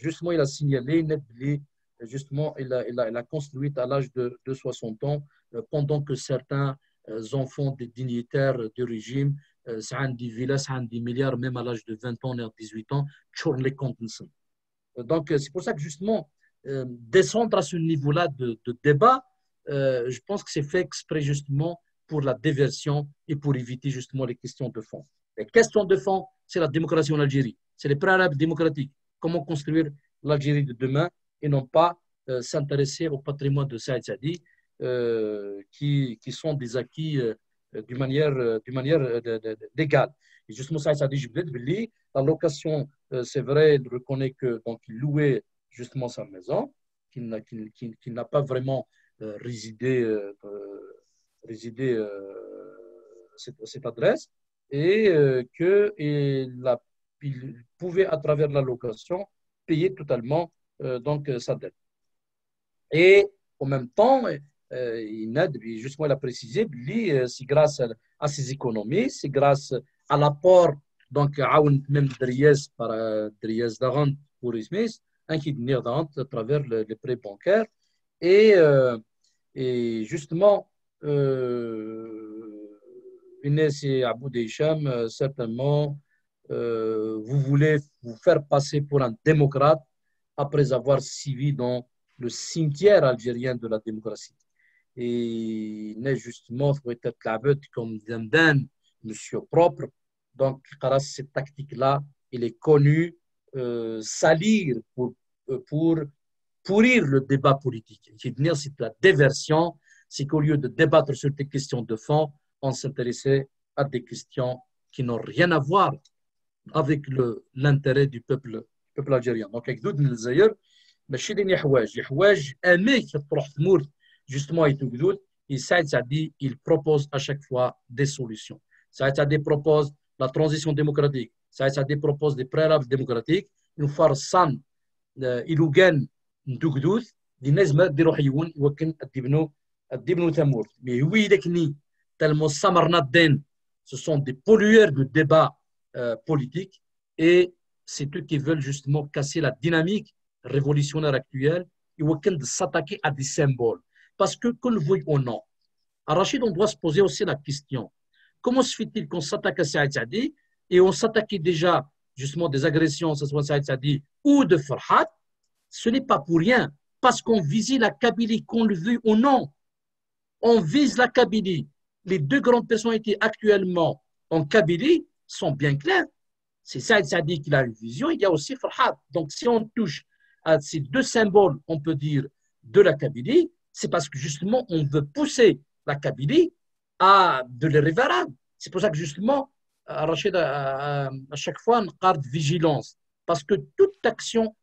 justement, il a signalé, justement, il a, il a, il a construit à l'âge de, 60 ans, pendant que certains enfants des dignitaires du régime ça a des villas, ça a des milliards, même à l'âge de 20 ans et 18 ans, les comptes. Donc, c'est pour ça que justement, descendre à ce niveau-là de, débat, je pense que c'est fait exprès justement pour la diversion et pour éviter justement les questions de fond. Les questions de fond, c'est la démocratie en Algérie, c'est les préalables démocratiques. Comment construire l'Algérie de demain et non pas s'intéresser au patrimoine de Saïd Sadi, qui, qui, sont des acquis d'une manière, d'une manière d'égale. Et justement, ça, ça dit la location, c'est vrai, il reconnaît que donc il louait justement sa maison, qu'il n'a, qu'il, n'a pas vraiment résidé, résidé cette, cette, adresse, et qu'il il pouvait, à travers la location, payer totalement donc sa dette. Et en même temps, justement, il a précisé, c'est grâce à ces économies, c'est grâce à l'apport, donc, même de Dries par Dries Darant pour Smith, un qui venir à travers les prêts bancaires. Et, justement, euh, Inès et Abou Deisham, certainement, vous voulez vous faire passer pour un démocrate après avoir suivi dans le cimetière algérien de la démocratie et n'est justement peut-être la bête comme Zemden, monsieur propre. Donc, cette tactique-là, il est connu euh, salir pour, euh, pour pourrir le débat politique. C'est la déversion, c'est qu'au lieu de débattre sur des questions de fond, on s'intéressait à des questions qui n'ont rien à voir avec l'intérêt du peuple, peuple algérien. Donc, avec d'autres, d'ailleurs, ماشي دين حوايج حوايج اميك تروح تموت justement et et Saïd Sadi, il propose à chaque fois des solutions. Saïd Sadi propose la transition démocratique. Saïd Sadi propose des préalables démocratiques. Une fois san ilugan ndugdout, دي ناس ما ديروا حيوان وكن تبنوا تبنوا ثمور mais oui دكني tellement samarnadden ce sont des pollueurs de débat euh, politique et c'est eux qui veulent justement casser la dynamique révolutionnaire actuelle et de s'attaquer à des symboles parce que, que le veuille ou non, à Rachid, on doit se poser aussi la question comment se fait-il qu'on s'attaque à Saïd Sadi et on s'attaquait déjà justement des agressions, que ce soit Saïd Sadi ou de Farhat Ce n'est pas pour rien, parce qu'on visait la Kabylie, qu'on le veuille ou non. On vise la Kabylie. Les deux grandes personnalités actuellement en Kabylie sont bien claires. C'est Saïd Sadi qui a une vision, il y a aussi Farhat. Donc, si on touche à ces deux symboles, on peut dire, de la Kabylie, c'est parce que justement, on veut pousser la Kabylie à de l'irrévérable. C'est pour ça que justement, Rachid, à, chaque fois, on garde vigilance. Parce que toute action,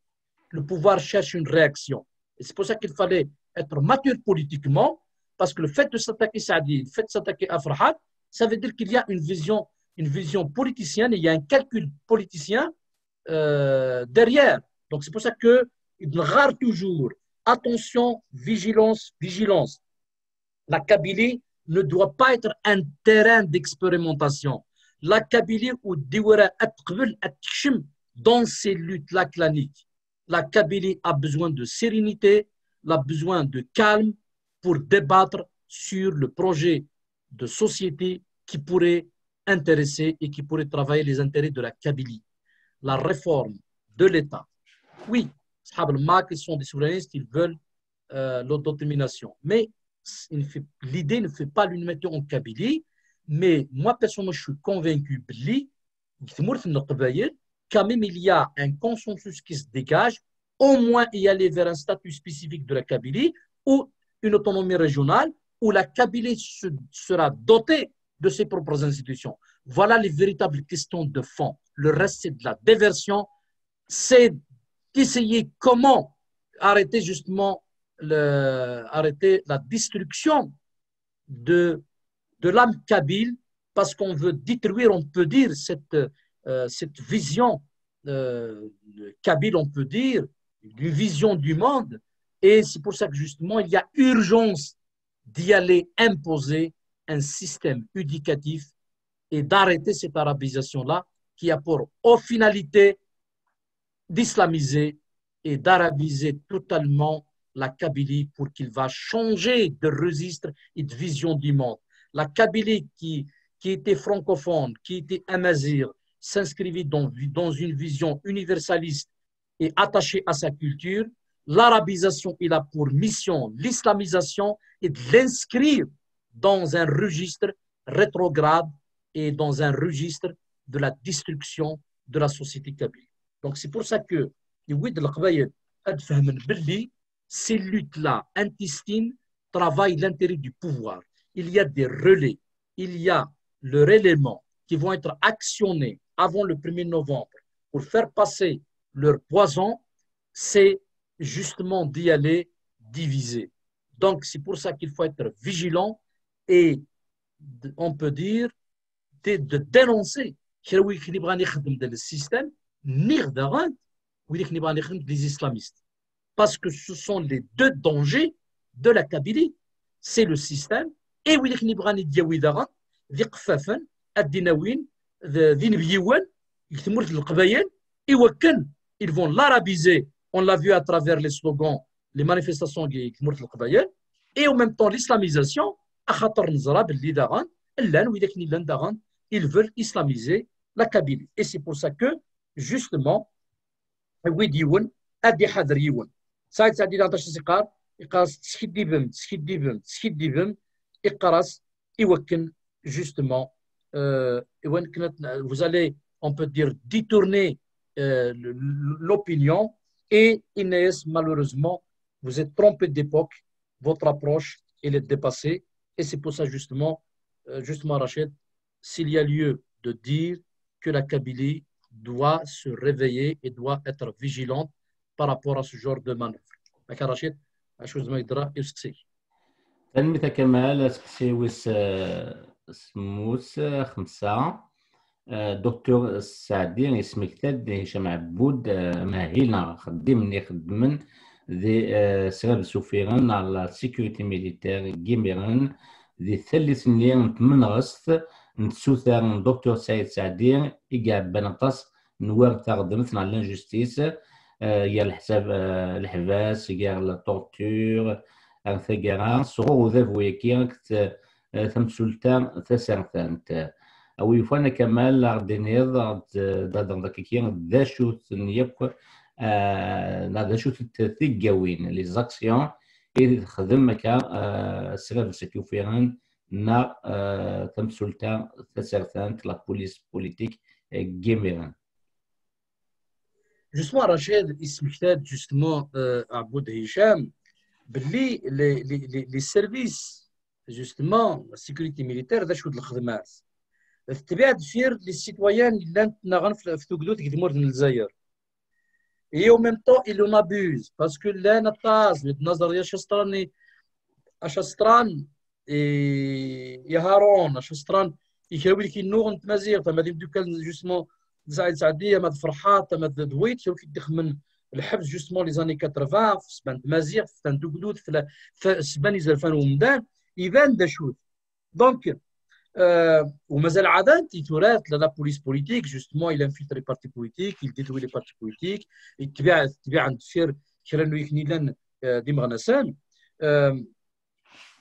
le pouvoir cherche une réaction. Et c'est pour ça qu'il fallait être mature politiquement, parce que le fait de s'attaquer Saadi, le fait de s'attaquer à ça veut dire qu'il y a une vision une vision politicienne, il y a un calcul politicien euh, derrière. Donc c'est pour ça que il toujours attention, vigilance, vigilance. La Kabylie ne doit pas être un terrain d'expérimentation. La Kabylie ou Diwara dans ces luttes-là claniques. La Kabylie a besoin de sérénité, elle a besoin de calme pour débattre sur le projet de société qui pourrait intéresser et qui pourrait travailler les intérêts de la Kabylie. La réforme de l'État. Oui, ils sont des souverainistes, ils veulent euh, l'autodétermination. Mais l'idée ne fait pas l'unité en Kabylie. Mais moi, personnellement, je suis convaincu quand même il y a un consensus qui se dégage, au moins y aller vers un statut spécifique de la Kabylie ou une autonomie régionale où la Kabylie sera dotée de ses propres institutions. Voilà les véritables questions de fond. Le reste, c'est de la déversion. C'est d'essayer comment arrêter justement arrêter la destruction de, de l'âme kabyle parce qu'on veut détruire, on peut dire, cette, euh, vision euh, kabyle, on peut dire, d'une vision du monde. Et c'est pour ça que justement, il y a urgence d'y aller imposer un système éducatif et d'arrêter cette arabisation-là qui a pour finalité d'islamiser et d'arabiser totalement la Kabylie pour qu'il va changer de registre et de vision du monde. La Kabylie qui, qui était francophone, qui était amazir, s'inscrivait dans, dans une vision universaliste et attachée à sa culture. L'arabisation, il a pour mission l'islamisation et de l'inscrire dans un registre rétrograde et dans un registre de la destruction de la société kabyle. Donc c'est pour ça que ces luttes-là intestines travaillent l'intérêt du pouvoir. Il y a des relais, il y a leurs éléments qui vont être actionnés avant le 1er novembre pour faire passer leur poison, c'est justement d'y aller diviser. Donc c'est pour ça qu'il faut être vigilant et on peut dire de, de dénoncer le système les islamistes. Parce que ce sont les deux dangers de la Kabylie. C'est le système. Et ils vont l'arabiser. On l'a vu à travers les slogans les manifestations et en même temps l'islamisation ils veulent islamiser la Kabylie. Et c'est pour ça que, justement, ويد يون ادي حذر يون سايد سادي دانتاش سيقار يقاس تسكيد ديبم تسكيد ديبم تسكيد ديبم يقراس يوكن justement euh, vous allez on peut dire détourner euh, l'opinion et Inès malheureusement vous êtes trompé d'époque votre approche elle est dépassée et c'est pour ça justement euh, justement Rachid s'il y a lieu de dire que la Kabylie doit se réveiller et doit être vigilante par rapport à ce genre de manœuvre. D'accord, Rachid chose ما يدرى يسكسي تلميذ كمال اسكسي ويس سموس خمسة دكتور السعدي اسمك تاد هشام عبود ماهينا خدمني خدمن ذي سغاب سوفيران على سيكوريتي ميليتير جيميران ذي ثالث نيان من غسط نتسوثر دكتور سيد سعدين إيجا بنطس نوار تخدمتنا لانجستيس آه، يا الحساب آه، الحباس يا التورتور ثقرا صغور وذاب ويكي تمسلتا آه، تسرتانت أو يفانا كمال لاردينيض دادر داكيكي داشو يبقى لا شو تثقوين. لي زاكسيون إذا تخدم مكا سبب سكيو فيران na tamsulta tasartant la police politique Gémérin. Justement, Rachid, il justement à Boud Hicham, les, les, les, les services, justement, la sécurité militaire, ده شو الخدمات. تبع دفير للسيتويان اللي نغن في تقدوت كدمور من الجزائر. Et en même temps, il en abuse parce que là, نطاز نظرية شستراني أشستران يا هارون شستران يكاوي لك نوغ نتمازيغ تما ديم دوكال جوستمون زايد سعدية ما فرحات تما دويت كي تخمن الحبس جوستمون لي زاني 80 في سبان تمازيغ في تان دوكدود في سبان زرفان ومدان. يبان دا شوت. دونك آه ومازال عادا تيتورات لا بوليس بوليتيك جوستمون إلى انفلتري بارتي بوليتيك يديتوي لي بارتي بوليتيك يتبع يتبع عند سير كرانو يكني لأن ديما آه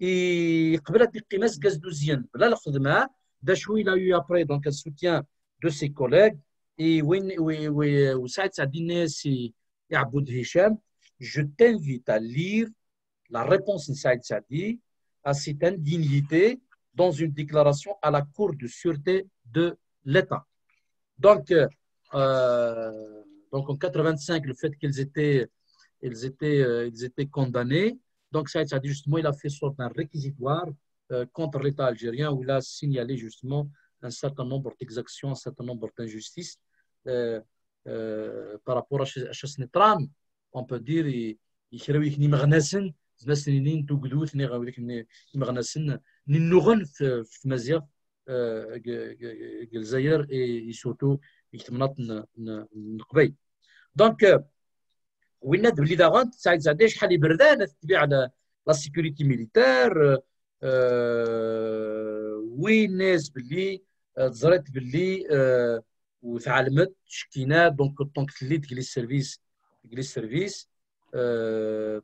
ديروح قبل قيماس كاز دوزيان بلا الخدمه Dachou, il a eu après donc, un soutien de ses collègues. Et Saïd Sadine et Aboud Hicham, je t'invite à lire la réponse de Saïd Sadi à cette indignité dans une déclaration à la Cour de sûreté de l'État. Donc, euh, donc en 85, le fait qu'ils étaient, ils étaient, euh, ils étaient condamnés, donc Saïd Sadi, justement, il a fait sorte d'un réquisitoire euh, contre l'État algérien où il a signalé justement un certain nombre d'exactions, un certain nombre d'injustices euh, euh, par rapport à Chasnetram. On peut dire يخلويك ني مغناسن زنا سنين توقدوت ني غاوليك ني مغناسن ني نوغن في مزيغ الجزائر اي سورتو يتمناط نقبي دونك وين بلي داغون سعيد زادي شحال يبردان تبيع لا سيكوريتي ميليتير وين ناس باللي تزرت باللي وتعلمت شكينا دونك دونك تليت كلي سيرفيس كلي سيرفيس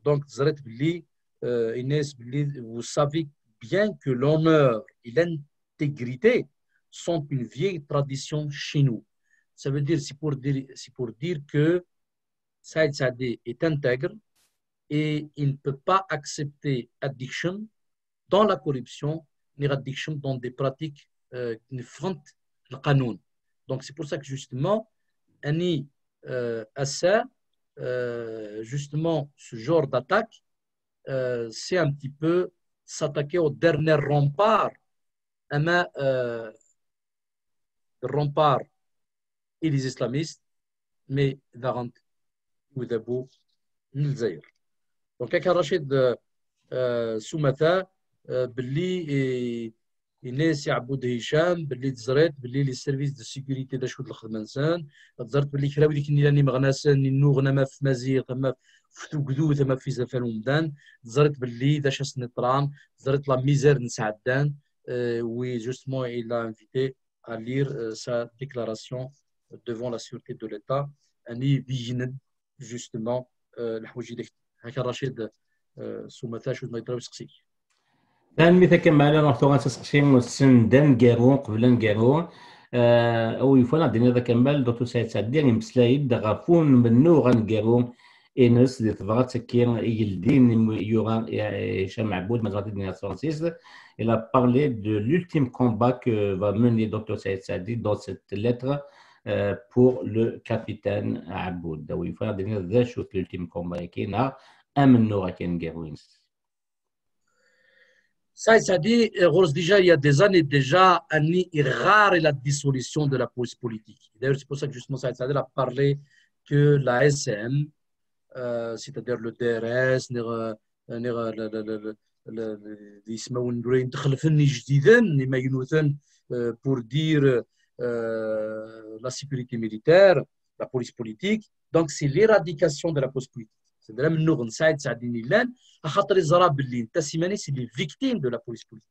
دونك تزرت باللي الناس باللي vous savez bien que l'honneur et l'intégrité sont une vieille tradition chez nous. Ça veut dire, c'est pour dire, c'est pour dire que Saïd Sadeh est intègre et il ne peut pas accepter addiction dans la corruption, ni dans des pratiques euh, qui frontent le canon. Donc c'est pour ça que justement, Annie euh, euh, justement, ce genre d'attaque, euh, c'est un petit peu s'attaquer au dernier rempart, euh, le rempart et les islamistes, mais وذهبوا للجزائر دونك كان رشيد آه، آه، سمتا آه، باللي الناس يعبد هشام باللي تزريت باللي لي سيرفيس دو سيكوريتي دا شكون الخدمه انسان تزرت باللي كراو ديك النيله اللي مغناسه نو ما في مزيق ما في توكدو ما في زفان ومدان. تزرت باللي دا شاس نطران تزرت لا ميزير نسعدان وي جوستمون إلى إنفيتي أ لير سا ديكلاراسيون devant la sûreté de l'État, Annie Biginen, جوستمون الحوايج ديك هكا رشيد سومثا شوز ما يضرب سقسيك ثاني مثل كما أنا رحت غنسقسي سن دان كارون قبل نكارون أو يفونا دينا ذا كمال دوتو سايد سعدي مسلايد غافون منو غنكارون انس دي تبغى تسكي يلدين يورا هشام عبود مزرعة دينا فرانسيس Il a parlé de l'ultime combat que va mener Dr. Saïd Sadi dans cette lettre. euh, pour le capitaine Aboud. Oui, il faut dire l'ultime combat n'a un menor qui est Ça, ça dit, Rose, déjà, il y a des années déjà, Annie rare la dissolution de la police politique. D'ailleurs, c'est pour ça que justement, ça a parlé que la SM, euh, c'est-à-dire le DRS, pour dire euh, la sécurité militaire, la police politique. Donc, c'est l'éradication de la police politique. c'est-à-dire منو نساعد ساعدين اللان خاطر يزرى باللي انت سيماني سي لي فيكتيم دو لا بوليس بوليتيك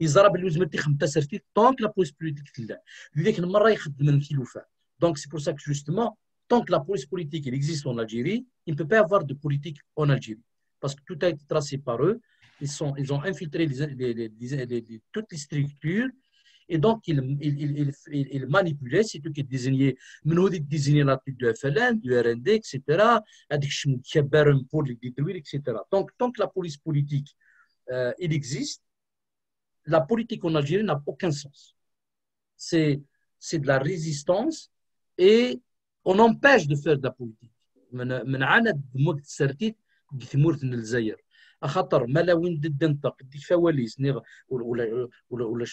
يزرى باللي لازم تخم تسرتي طونك لا بوليس بوليتيك تلا ذيك المره يخدم الكيلوفان دونك سي بور سا كو جوستومون tant que la police politique elle existe en Algérie, il ne peut pas y avoir de politique en Algérie. Parce que tout a été tracé par eux. Ils, sont, ils ont infiltré les, les, les, toutes les structures et donc, il, il, il, il manipulait, c'est tout qui désignait, il désignait la tête du FLN, du RND, etc. pour les détruire, etc. Donc, tant que la police politique, euh, il existe, la politique en Algérie n'a aucun sens. c'est de la résistance et on empêche de faire de la politique. من عند موقت سرتيت جثمورت الجزائر خاطر ما لا وين دد دي فواليس ولا ولا ولا ولا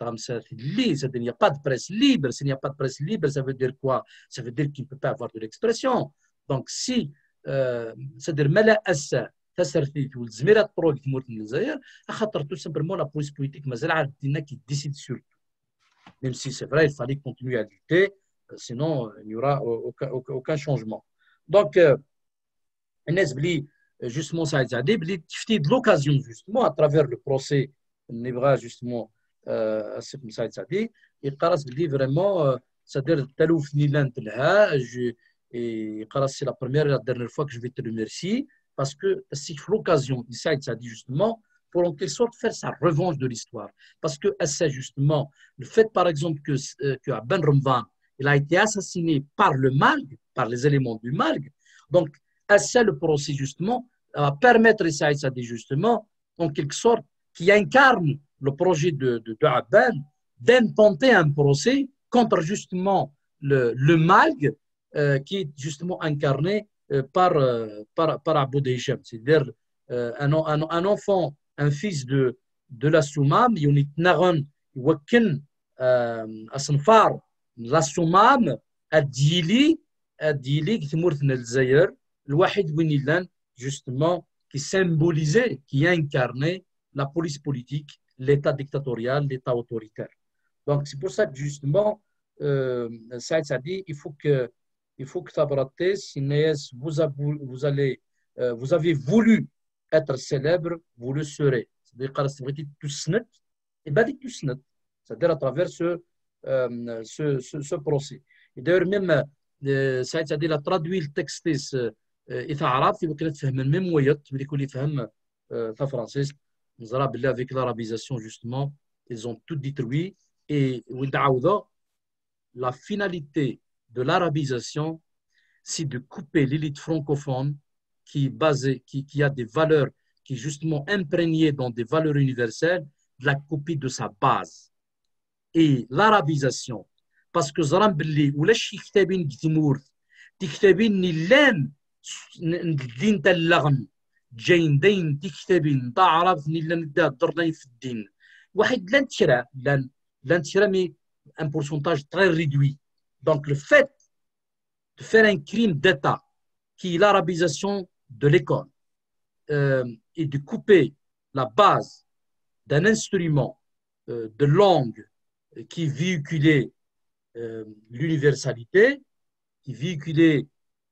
خمسة لي ça n'y a pas de presse libre s'il n'y a pas de presse libre ça veut dire quoi ça veut dire qu'il ne peut pas avoir de l'expression donc si c'est-à-dire ما لا أسا تسرتيت والزميرات برو تموت من الجزائر خاطر تو سامبلمون لا بوليس بوليتيك مازال عاد دينا كي ديسيد سور même si c'est vrai il fallait continuer à lutter sinon il n'y aura aucun, aucun changement donc الناس بلي euh, justement Saïd Zadib, de l'occasion justement à travers le procès justement euh, à Saïd Zadib, il Qaras dit vraiment, euh, c'est-à-dire et c'est la première et la dernière fois que je vais te remercier parce que c'est l'occasion de Saïd Zadib justement pour en quelque sorte faire sa revanche de l'histoire. Parce que c'est justement le fait par exemple que, que Ben il a été assassiné par le Marg, par les éléments du Marg, donc c'est le procès justement à permettre ça des justement, en quelque sorte, qui incarne le projet de, de, de Abban d'intenter un procès contre justement le, le euh, qui est justement incarné euh, euh, par, par, Abu Dhayshem, c'est-à-dire un, un, un, enfant, un fils de, de la Soumam, Yunit Naron Wakin Asanfar, la Soumam, Adili, Adili, qui est mort dans le Zaire, le Wahid Winillan, justement, qui symbolisait, qui incarnait la police politique, l'État dictatorial, l'État autoritaire. Donc, c'est pour ça que justement, euh, Saïd a dit il faut que, il faut que vous, vous, allez, euh, vous avez voulu être célèbre, vous le serez. C'est-à-dire c'est-à-dire à travers ce, euh, ce, ce, ce, procès. Et d'ailleurs, même euh, Saïd il a traduit le texte اذا عربتي وكلا تفهم ميم ويط تولي كل يفهم تا فرانسيس نزرا بالله افيك لارابيزاسيون جوستمون ils ont tout détruit et ونتعاوضوا la finalité de l'arabisation c'est de couper l'élite francophone qui est basée qui, qui a des valeurs qui est justement imprégnée dans des valeurs universelles de la copie de sa base et l'arabisation parce que زران باللي ولا شي كتابين كتمور تكتابين نلان الدين تاع اللغم جاين دين تكتبين تعرفني لان دا درني في الدين واحد لان تشرا لان لان تشرا مي ان بورسونتاج تري ريدوي دونك لو فيت de faire un crime d'État qui est l'arabisation de l'école euh, et de couper la base d'un instrument euh, de langue qui véhiculait euh, l'universalité, qui véhiculait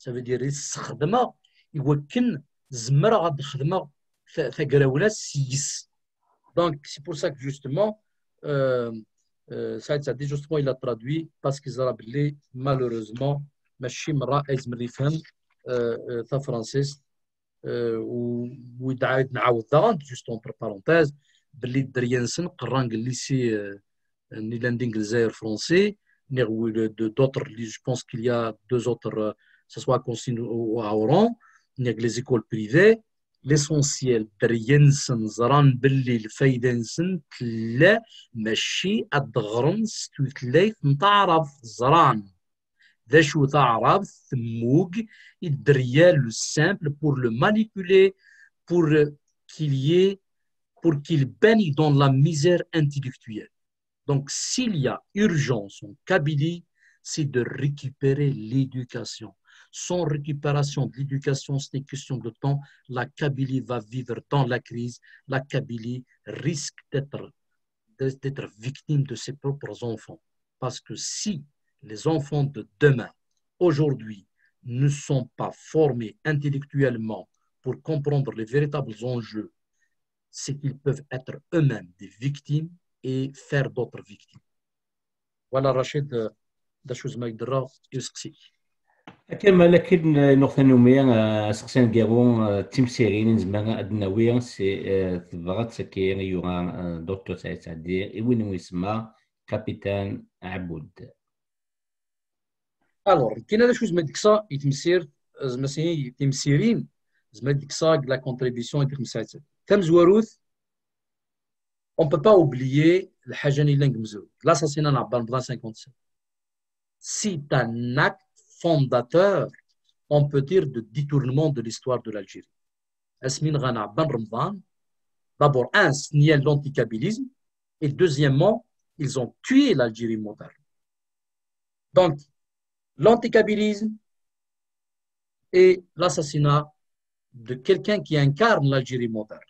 ça veut dire يستخدمها يوكن زمر غاد خدمه ثقراوله سيس دونك سي بور سا كو جوستومون سعيد سعدي جوستومون الى ترادوي باسكو زرا بلي مالوروزمون ماشي مرة يزمر يفهم تا فرانسيس ويدعى نعاود داغ جوست اون بارونتيز باللي الدريانسن قران قال لي سي نيلاندين الجزائر فرونسي نيغ دوتر لي جو بونس كيل يا دو اوتر ce soit consigne ou à Oran, les écoles privées, l'essentiel درينسن زران باللي الفايدنسن تلا ماشي الدغرن ستوثلايت نتعرف زران ذا شو تعرف ثموق الدريال لو simple pour le manipuler pour qu'il y ait pour qu'il baigne dans la misère intellectuelle. Donc s'il y a urgence en Kabylie, c'est de récupérer l'éducation Sans récupération de l'éducation, c'est une question de temps. La Kabylie va vivre dans la crise. La Kabylie risque d'être victime de ses propres enfants. Parce que si les enfants de demain, aujourd'hui, ne sont pas formés intellectuellement pour comprendre les véritables enjeux, c'est qu'ils peuvent être eux-mêmes des victimes et faire d'autres victimes. Voilà, Rachid, euh, la chose كما لكن نقطة نومية سقسان كيرون تيم سيرين زمان أدناوية سي تبغات سكير يورا دكتور سعيد سعدي وين يسمى كابيتان عبود الوغ كاين هذا شو زعما ديك الساعه يتمسير زعما سي تمسيرين زعما ديك الساعه لا كونتريبيسيون ديك مساعد كم زواروث on peut pas oublier الحاجه اللي نقمزو l'assassinat نعبر 57 c'est un acte fondateur on peut dire de détournement de l'histoire de l'Algérie اسمين غنعبر رمضان d'abord un signal d'anticabilisme et deuxièmement ils ont tué l'Algérie moderne donc l'anticabilisme et l'assassinat de quelqu'un qui incarne l'Algérie moderne.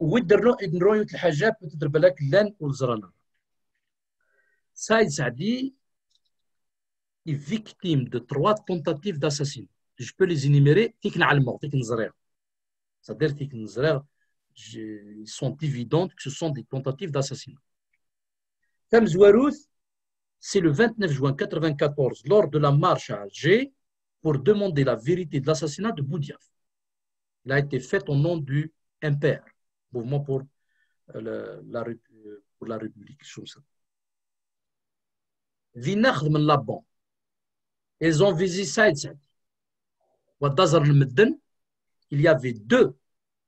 ودرنا نرويو الحاجات بتضرب لك لان والزرنا Saïd Saadi est victime de trois tentatives d'assassinat. Je peux les énumérer, c'est-à-dire ils sont évidentes que ce sont des tentatives d'assassinat. C'est le 29 juin 1994, lors de la marche à Alger, pour demander la vérité de l'assassinat de Boudiaf. Il a été fait au nom du MPR, Mouvement pour, euh, la, pour la République. Ils ont visité. Il y avait deux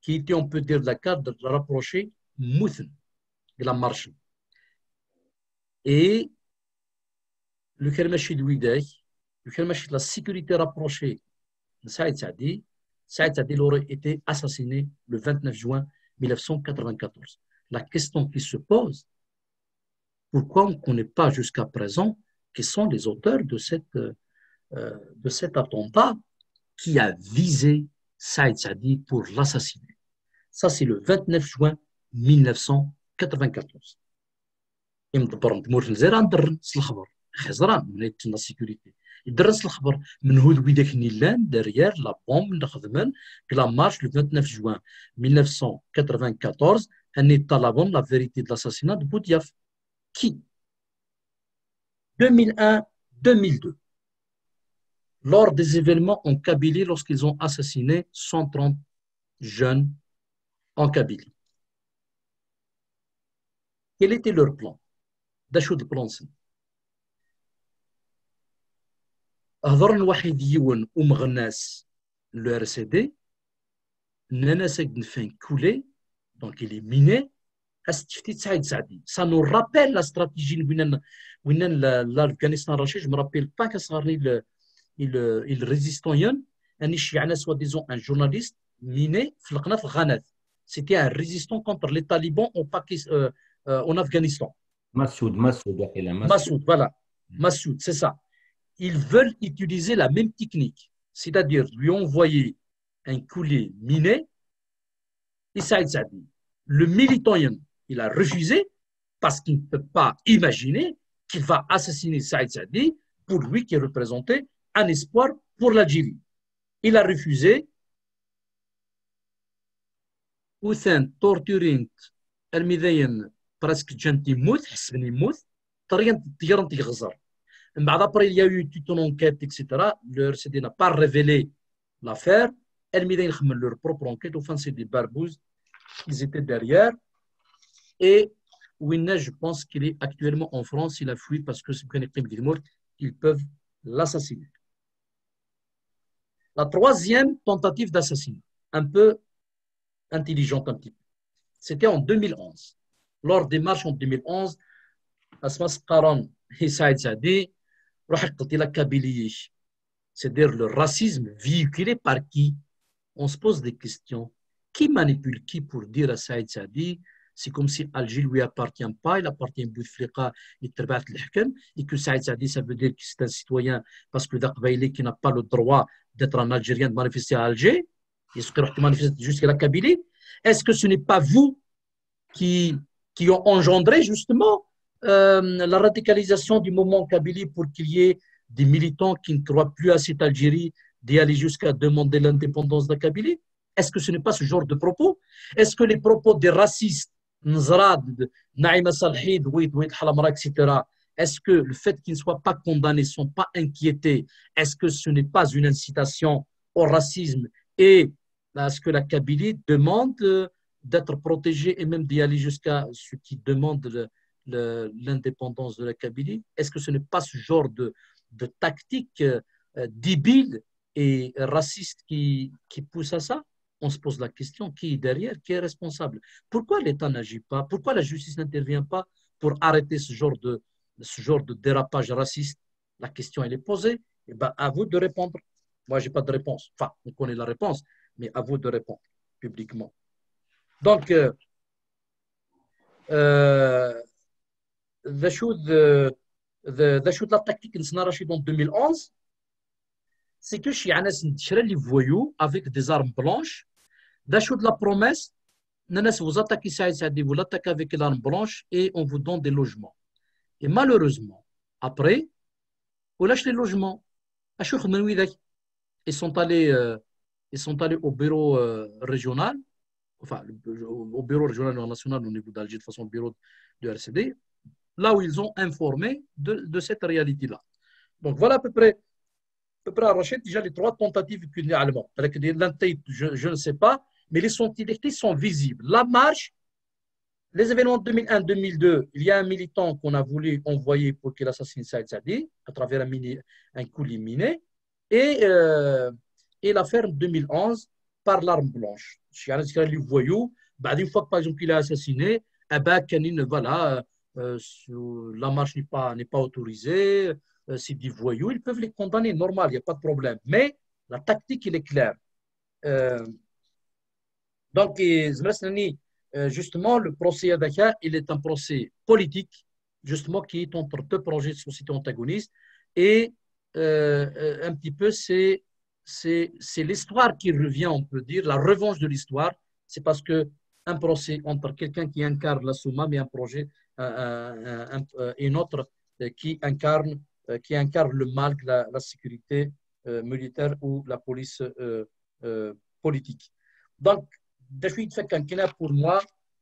qui étaient, on peut dire, la carte de rapprocher Mouthen de la marche. Et le Kermachi de Ouideh, le Kermachi de la sécurité rapprochée de Saïd Saadi, Saïd Saadi aurait été assassiné le 29 juin 1994. La question qui se pose, pourquoi on ne connaît pas jusqu'à présent qui sont les auteurs de, cette, euh, de cet attentat qui a visé Saïd Saadi pour l'assassiner Ça, c'est le 29 juin 1994. خزران من la sécurité يدرس الخبر من هو ويداك نيلان derrière la bombe نخدمن la marche le 29 juin 1994 أني طلبون la vérité de l'assassinat de Boudiaf qui 2001-2002 lors des événements en Kabylie lorsqu'ils ont assassiné 130 jeunes en Kabylie quel était leur plan داشو البلان سن هضر واحد يون ومغناس لو ار سي دي نانا فين كولي دونك il est miné استفتي سعيد سعدي سا نو رابيل لا استراتيجي وين وين لافغانستان رشيد جو مرابيل با كصغرني il, euh, il résistant un Ishiana, soi-disant un journaliste, miné, Flaknaf Ghanat. C'était un résistant contre les talibans en, euh, euh, Afghanistan. Massoud, Massoud, Massoud. voilà. Hmm. Massoud, c'est ça. Ils veulent utiliser la même technique, c'est-à-dire lui envoyer un coulé miné, et Saïd Sadi. Le militant, il a refusé parce qu'il ne peut pas imaginer qu'il va assassiner Saïd Sadi pour lui qui est représentait un espoir pour l'Algérie. Il a refusé. وثان تورتورينت المذين برسك جنتي موت حسبني موت طريقة تيرن تيغزر Après, il y a eu toute une enquête, etc. Le RCD n'a pas révélé l'affaire. Elle a leur propre enquête. Au fond, c'est des barbouzes. Ils étaient derrière. Et Winner, je pense qu'il est actuellement en France. Il a fui parce que c'est ils peuvent l'assassiner. La troisième tentative d'assassinat, un peu intelligente un petit peu, c'était en 2011. Lors des marches en 2011, Asmas Karan et Saïd Sadi c'est-à-dire le racisme véhiculé par qui? On se pose des questions. Qui manipule qui pour dire à Saïd Sadi c'est comme si Alger lui appartient pas, il appartient à Bouteflika et et que Saïd Sadi, ça veut dire que c'est un citoyen parce que Dakbaïli qui n'a pas le droit d'être un Algérien de manifester à Alger, est-ce que manifeste jusqu'à la Kabylie. Est-ce que ce n'est pas vous qui, qui ont engendré justement euh, la radicalisation du moment Kabylie pour qu'il y ait des militants qui ne croient plus à cette Algérie d'y aller jusqu'à demander l'indépendance de la Kabylie? Est-ce que ce n'est pas ce genre de propos? Est-ce que les propos des racistes Nzrad, Naïma Salhid, Ouid, Ouid Halamra, etc. Est-ce que le fait qu'ils ne soient pas condamnés, ne sont pas inquiétés, est-ce que ce n'est pas une incitation au racisme? Et à ce que la Kabylie demande d'être protégée et même d'y aller jusqu'à ce qui demande l'indépendance de la Kabylie? Est-ce que ce n'est pas ce genre de, de tactique euh, débile et raciste qui, qui pousse à ça? On se pose la question qui est derrière, qui est responsable? Pourquoi l'État n'agit pas? Pourquoi la justice n'intervient pas pour arrêter ce genre de, ce genre de dérapage raciste La question, est posée. Eh ben, à vous de répondre. Moi, je n'ai pas de réponse. Enfin, on connaît la réponse, mais à vous de répondre publiquement. Donc, euh, euh, la tactique de en 2011 c'est que chez Anas les voyous avec des armes blanches. D'achout la promesse, vous attaquez Saïd vous l'attaquez avec l'arme blanche et on vous donne des logements. Et malheureusement, après, vous lâchez les logements. Ils sont allés, euh, ils sont allés au bureau euh, régional, enfin, au bureau régional national au niveau d'Alger, de façon au bureau de RCD, là où ils ont informé de, cette réalité-là. Donc voilà à peu près peu près Rachid, déjà les trois tentatives qu'il y a allemand. Je, je ne sais pas, mais les sondités sont visibles? La marche, les événements de 2001-2002, il y a un militant qu'on a voulu envoyer pour qu'il assassine Saïd Sadi à travers un, mini, un coulis miné. Et, euh, et l'affaire 2011 par l'arme blanche. Suis les voyous. Bah, une fois que, par exemple, il a assassiné, eh ben, voilà, euh, la marche n'est pas, autorisée, euh, c'est des voyous, ils peuvent les condamner, normal, il n'y a pas de problème. Mais la tactique, il est claire. Euh, donc, euh, justement, le procès Adaka, il est un procès politique, justement, qui est entre deux projets de société antagonistes. Et un petit peu, c'est l'histoire qui revient, on peut dire, la revanche de l'histoire. C'est parce que un procès entre quelqu'un qui incarne la Souma, mais un projet, et un autre qui incarne euh, qui incarne le mal la, sécurité euh, militaire ou la police euh, politique. Donc, pour moi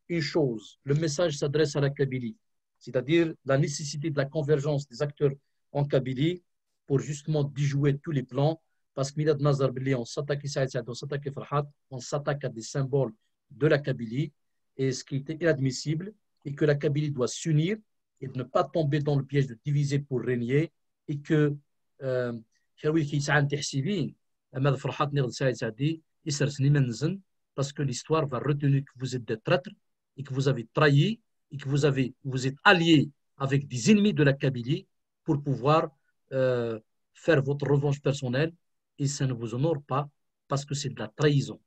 une chose. Le message s'adresse à la Kabylie, c'est-à-dire la nécessité de la convergence des acteurs en Kabylie pour justement déjouer tous les plans. Parce que Milad Nazar on s'attaque à on s'attaque Farhat, on s'attaque à des symboles de la Kabylie, et ce qui était inadmissible, et que la Kabylie doit s'unir et ne pas tomber dans le piège de diviser pour régner et que parce que l'histoire va retenir que vous êtes des traîtres et que vous avez trahi et que vous, avez, vous êtes alliés avec des ennemis de la Kabylie pour pouvoir euh, faire votre revanche personnelle et ça ne vous honore pas parce que c'est de la trahison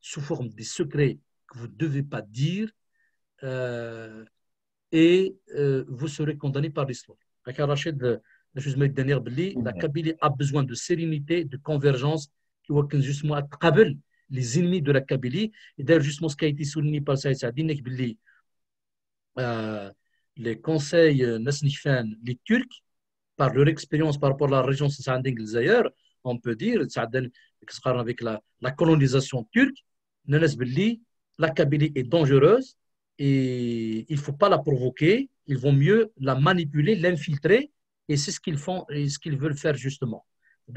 sous forme des secrets que vous ne devez pas dire euh, et euh, vous serez condamné par l'histoire. La Kabylie a besoin de sérénité, de convergence, qui va justement les ennemis de la Kabylie. Et d'ailleurs, justement, ce qui a été souligné par Saïd Saadin, euh, les conseils euh, les Turcs, par leur expérience par rapport à la région on peut dire, avec la, la colonisation turque, la Kabylie est dangereuse et il ne faut pas la provoquer, ils vont mieux la manipuler, l'infiltrer, et c'est ce qu'ils font et ce qu'ils veulent faire justement.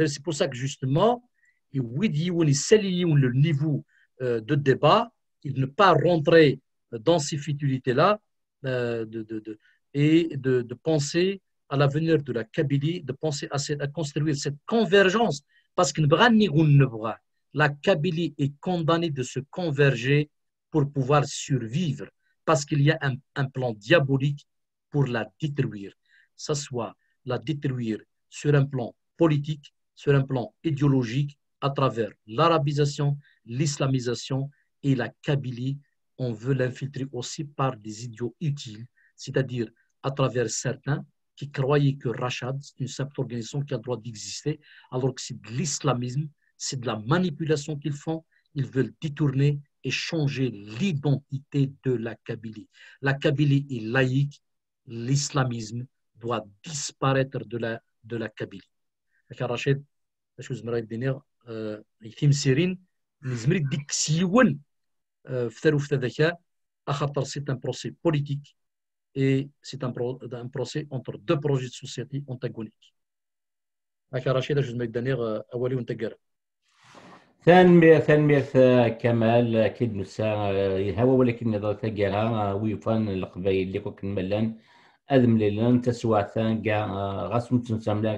C'est pour ça que justement, le niveau euh, de débat, ils ne pas rentrer dans ces futilités-là euh, et de, penser à l'avenir de la Kabylie, de penser à, construire cette convergence, parce que la Kabylie est condamnée de se converger pour pouvoir survivre parce qu'il y a un, plan diabolique pour la détruire. Ce soit la détruire sur un plan politique, sur un plan idéologique, à travers l'arabisation, l'islamisation et la Kabylie. On veut l'infiltrer aussi par des idiots utiles, c'est-à-dire à travers certains qui croyaient que Rachad, c'est une simple organisation qui a le droit d'exister, alors que c'est de l'islamisme, c'est de la manipulation qu'ils font. Ils veulent détourner et changer l'identité de la Kabylie. La Kabylie est laïque, l'islamisme doit disparaître de la, de la Kabylie. Rachid, je vous نزمري ديك سيون في ثارو في ذاك اخاطر سي ان بروسي بوليتيك اي سي ان ان بروسي اونتر دو بروجي دو سوسيتي اونتاغونيك هكا رشيد جوج ميدانيغ اولي وانت كارم ثانمير ثانمير كمال كيد نسا يهوى ولكن نظر ثقيرا ويفان القبايل اللي كنت ملان ادم ليلان تسوى ثان كاع غاس متنسام لا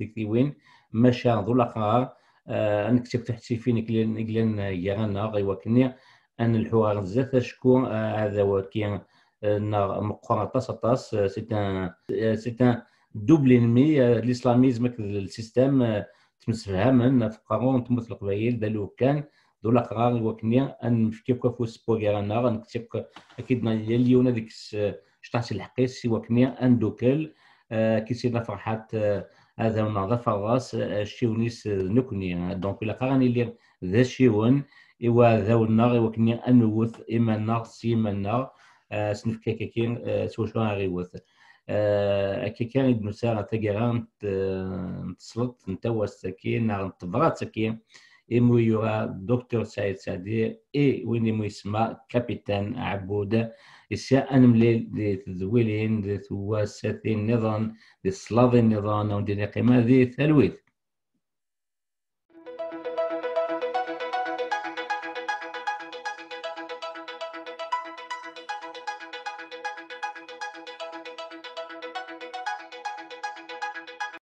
تكتيوين ماشا ذو لقا انك تحتي فين كلين كلين يانا غيوا كني ان الحوار زات شكون هذا وكي مقرر طاس طاس سي ان سي ان دوبل انمي الاسلاميزم السيستم تمسفهما فقارون تموت القبايل دالو كان دولا قرار وكني ان نفكيك فوس بوغيرانا نكتب اكيد اليوم هذيك شطحت الحقيس سي وكني أن دوكل كي سينا فرحات هذا من فراس الشيونيس نكني دونك إلا قراني لي ذا شيون ايوا ذا النار وكني أن نوث إما النار سيما النار سنفكا كاكين سوا شو غيوث كي كان إبن سارة تقران نتصلت نتوى السكين نار نتبرات سكين إمو يورا دكتور سعيد سعدي إي وين إمو يسمى كابيتان عبود. الشأن ملي تزويلين ذي ثواسات النظام ذي الصلاة النظام أو دي قيمة ذي ثلويث